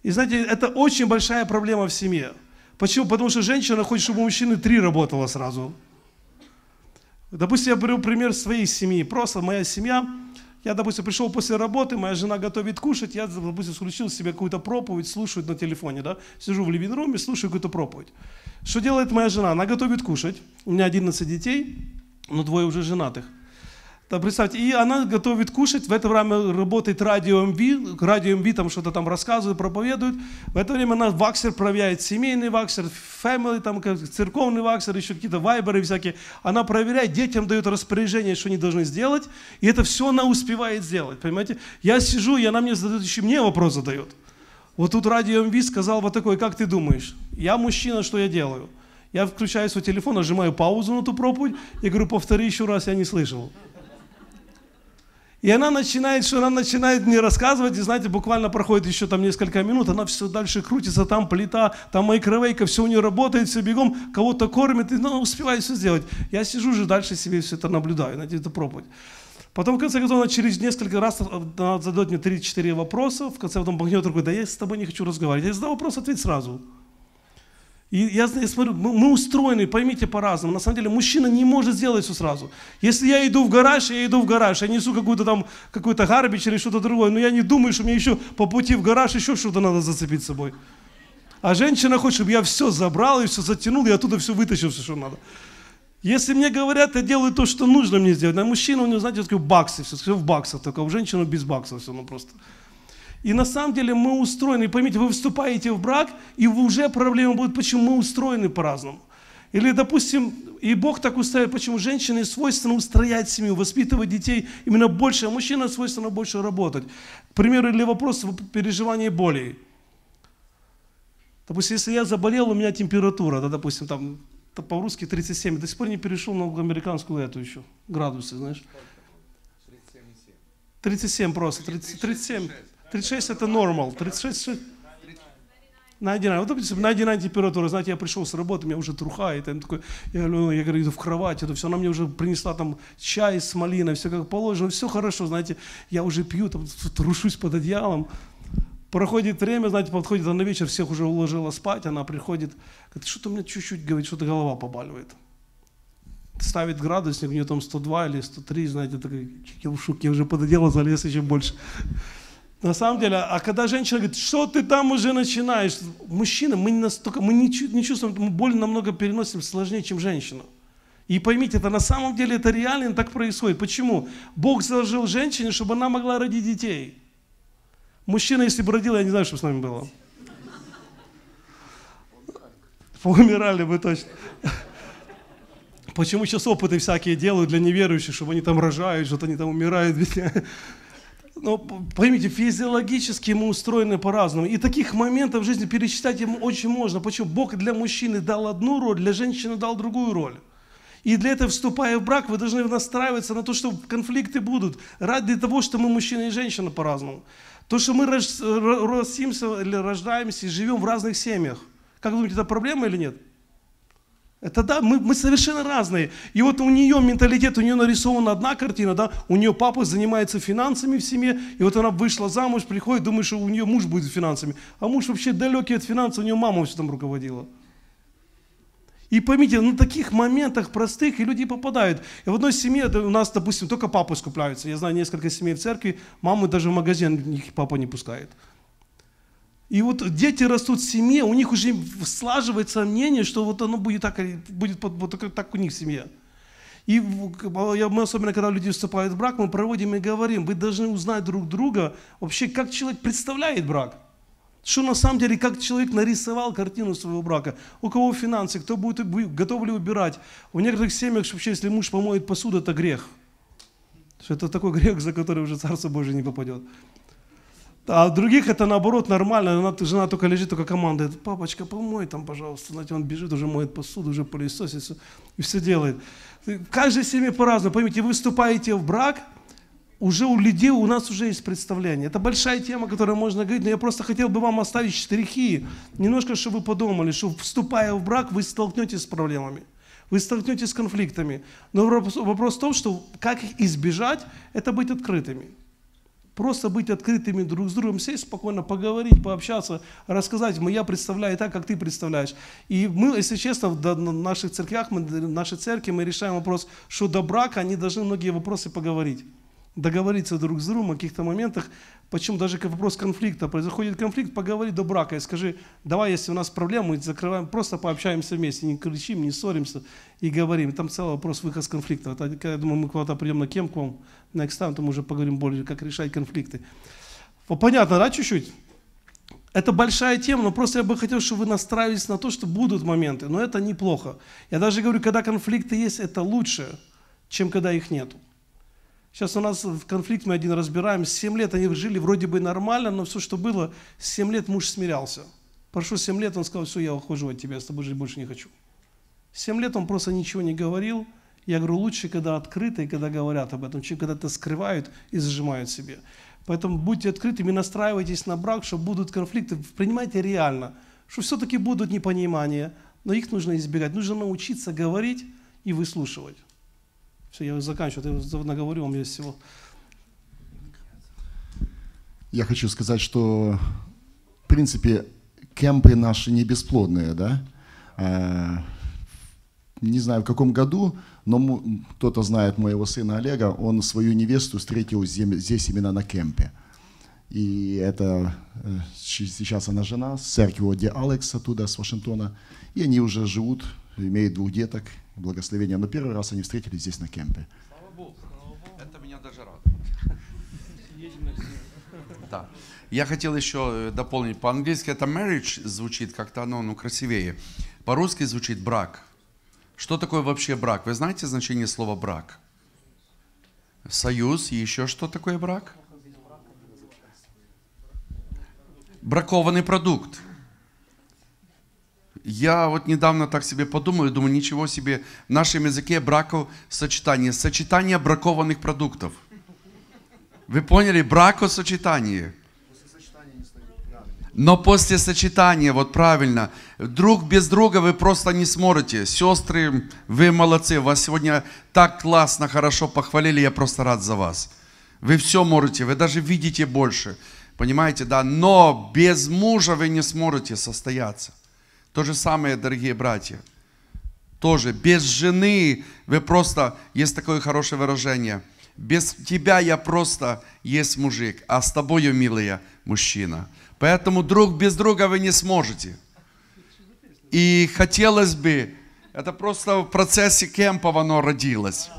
И знаете, это очень большая проблема в семье. Почему? Потому что женщина хочет, чтобы у мужчины три работало сразу. Допустим, я беру пример своей семьи. Просто моя семья, я, допустим, пришел после работы, моя жена готовит кушать, я, допустим, включил себе какую-то проповедь, слушаю на телефоне, да, сижу в левин-руме, слушаю какую-то проповедь. Что делает моя жена? Она готовит кушать. У меня 11 детей, но двое уже женатых. Да, представьте, и она готовит кушать, в это время работает радио МВ, радио МВ там что-то там рассказывает, проповедует. В это время она ваксер проверяет, семейный ваксер, family, там, церковный ваксер, еще какие-то вайберы всякие. Она проверяет, детям дает распоряжение, что они должны сделать, и это все она успевает сделать, понимаете? Я сижу, и она мне задает, еще мне вопрос задает. Вот тут радио МВ сказал вот такой, как ты думаешь? Я мужчина, что я делаю? Я включаю свой телефон, нажимаю паузу на ту проповедь и говорю, повтори еще раз, я не слышал. И она начинает, что она начинает мне рассказывать, и знаете, буквально проходит еще там несколько минут, она все дальше крутится, там плита, там майкровейка, все у нее работает, все бегом, кого-то кормит, и ну, успевает все сделать. Я сижу же дальше себе все это наблюдаю, знаете, это проповедь. Потом, в конце концов, она через несколько раз задает мне 3-4 вопроса, в конце потом бахнет рукой, да я с тобой не хочу разговаривать. Я задал вопрос, ответь сразу. И я, я смотрю, мы, мы устроены, поймите по-разному. На самом деле мужчина не может сделать все сразу. Если я иду в гараж, я иду в гараж, я несу какую-то там, какой-то гарбич или что-то другое, но я не думаю, что мне еще по пути в гараж еще что-то надо зацепить с собой. А женщина хочет, чтобы я все забрал и все затянул, и оттуда все вытащил, все, что надо. Если мне говорят, я делаю то, что нужно мне сделать. А мужчина, у него, знаете, такой баксы, все, все в баксах, только у женщины без баксов все, ну просто. И на самом деле мы устроены, поймите, вы вступаете в брак, и уже проблема будет, почему мы устроены по-разному. Или, допустим, и Бог так устраивает, почему женщине свойственно устроять семью, воспитывать детей именно больше, а мужчина свойственно больше работать. К примеру, или вопрос переживания боли. Допустим, если я заболел, у меня температура, да, допустим, там по-русски 37, до сих пор не перешел на американскую эту еще, градусы, знаешь. 37 просто, 30, 37. 36 это нормал. 36 на один, вот, допустим, на один температура, знаете, я пришел с работы, меня уже трухает, я такой, я говорю, я говорю, иду в кровать, это все, она мне уже принесла там чай с малиной, все как положено, все хорошо, знаете, я уже пью, там, трушусь под одеялом, проходит время, знаете, подходит она вечер, всех уже уложила спать, она приходит, говорит, что-то у меня чуть-чуть, говорит, что-то голова побаливает. Ставит градусник, у нее там 102 или 103, знаете, такой, я в шоке, уже под одеяло залез еще больше. На самом деле, а когда женщина говорит, что ты там уже начинаешь? Мужчина, мы настолько, мы не, не чувствуем, мы боль намного переносим сложнее, чем женщина. И поймите, это на самом деле это реально так происходит. Почему? Бог заложил женщине, чтобы она могла родить детей. Мужчина, если бы родил, я не знаю, что с нами было. Поумирали бы точно. Почему сейчас опыты всякие делают для неверующих, чтобы они там рожают, что-то они там умирают. Но поймите, физиологически мы устроены по-разному. И таких моментов в жизни перечислять ему очень можно. Почему? Бог для мужчины дал одну роль, для женщины дал другую роль. И для этого, вступая в брак, вы должны настраиваться на то, что конфликты будут. Ради того, что мы мужчина и женщина по-разному. То, что мы растимся или рождаемся и живем в разных семьях. Как вы думаете, это проблема или нет? Это да, мы, мы совершенно разные. И вот у нее менталитет, у нее нарисована одна картина, да, у нее папа занимается финансами в семье, и вот она вышла замуж, приходит, думает, что у нее муж будет финансами. А муж вообще далекий от финансов, у нее мама все там руководила. И поймите, на таких моментах простых и люди попадают. И в одной семье у нас, допустим, только папы скупляются. Я знаю несколько семей в церкви, мамы даже в магазин их папа не пускает. И вот дети растут в семье, у них уже слаживается мнение, что вот оно будет так, будет вот так, у них в семье. И мы особенно, когда люди вступают в брак, мы проводим и говорим, вы должны узнать друг друга вообще, как человек представляет брак. Что на самом деле, как человек нарисовал картину своего брака. У кого финансы, кто будет, готов ли убирать. У некоторых семьях вообще, если муж помоет посуду, это грех. Это такой грех, за который уже Царство Божие не попадет. А других это наоборот нормально. Она, жена только лежит, только командует. Папочка, помой там, пожалуйста. Знаете, он бежит, уже моет посуду, уже пылесосит всё- и все делает. В каждой семье по-разному. Поймите, вы вступаете в брак, уже у людей у нас уже есть представление. Это большая тема, которую можно говорить, но я просто хотел бы вам оставить штрихи, немножко, чтобы вы подумали, что вступая в брак, вы столкнетесь с проблемами. Вы столкнетесь с конфликтами. Но вопрос в том, что как их избежать, это быть открытыми. Просто быть открытыми друг с другом, сесть спокойно, поговорить, пообщаться, рассказать, «Мы- я представляю так, как ты представляешь. И мы, если честно, в наших церквях, мы, в нашей церкви мы решаем вопрос, что до брака они должны многие вопросы поговорить. Договориться друг с другом о каких-то моментах. Почему даже вопрос конфликта, происходит конфликт, поговори до брака и скажи, давай, если у нас проблемы, мы закрываем, просто пообщаемся вместе, не кричим, не ссоримся и говорим. Там целый вопрос выход с конфликта. Когда, я думаю, мы куда-то придем на кем к вам, next time, то мы уже поговорим более, как решать конфликты. Понятно, да, чуть-чуть? Это большая тема, но просто я бы хотел, чтобы вы настраивались на то, что будут моменты, но это неплохо. Я даже говорю, когда конфликты есть, это лучше, чем когда их нету. Сейчас у нас в конфликт мы один разбираем. Семь лет они жили вроде бы нормально, но все, что было, семь лет муж смирялся. Прошло семь лет, он сказал, все, я ухожу от тебя, с тобой жить больше не хочу. Семь лет он просто ничего не говорил. Я говорю, лучше, когда открыто и когда говорят об этом, чем когда это скрывают и зажимают себе. Поэтому будьте открытыми, настраивайтесь на брак, что будут конфликты, принимайте реально, что все-таки будут непонимания, но их нужно избегать. Нужно научиться говорить и выслушивать. Все, я заканчиваю, я наговорю вам есть всего. Я хочу сказать, что, в принципе, кемпы наши не бесплодные, да? А, Не знаю, в каком году, но кто-то знает моего сына Олега, он свою невесту встретил здесь именно на кемпе. И это э, сейчас она жена с церкви Де Алекс оттуда, с Вашингтона. И они уже живут, имеют двух деток, благословения. Но первый раз они встретились здесь на кемпе. Слава Богу. Это меня даже радует. Да. Я хотел еще э, дополнить. По-английски это marriage звучит как-то оно ну, красивее. По-русски звучит брак. Что такое вообще брак? Вы знаете значение слова брак? Союз и еще что такое брак? Бракованный продукт. Я вот недавно так себе подумал и думаю, ничего себе, в нашем языке бракосочетание, сочетание бракованных продуктов. Вы поняли? Бракосочетание. Но после сочетания, вот правильно, друг без друга вы просто не сможете. Сестры, вы молодцы, вас сегодня так классно, хорошо похвалили, я просто рад за вас. Вы все можете, вы даже видите больше. Понимаете, да? Но без мужа вы не сможете состояться. То же самое, дорогие братья. Тоже без жены вы просто, есть такое хорошее выражение, без тебя я просто есть мужик, а с тобою, милая, мужчина. Поэтому друг без друга вы не сможете. И хотелось бы, это просто в процессе кемпов оно родилось.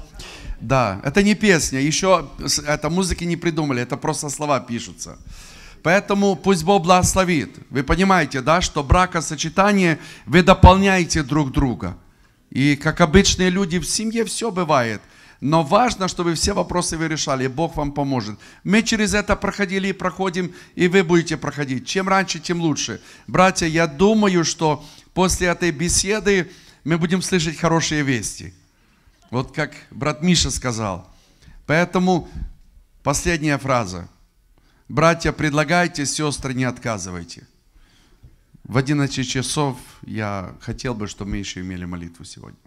Да, это не песня, еще это музыки не придумали, это просто слова пишутся. Поэтому пусть Бог благословит. Вы понимаете, да, что бракосочетание вы дополняете друг друга. И как обычные люди в семье все бывает. Но важно, чтобы все вопросы вы решали, Бог вам поможет. Мы через это проходили и проходим, и вы будете проходить. Чем раньше, тем лучше. Братья, я думаю, что после этой беседы мы будем слышать хорошие вести. Вот как брат Миша сказал. Поэтому последняя фраза. Братья, предлагайте, сестры, не отказывайте. В 11 часов я хотел бы, чтобы мы еще имели молитву сегодня.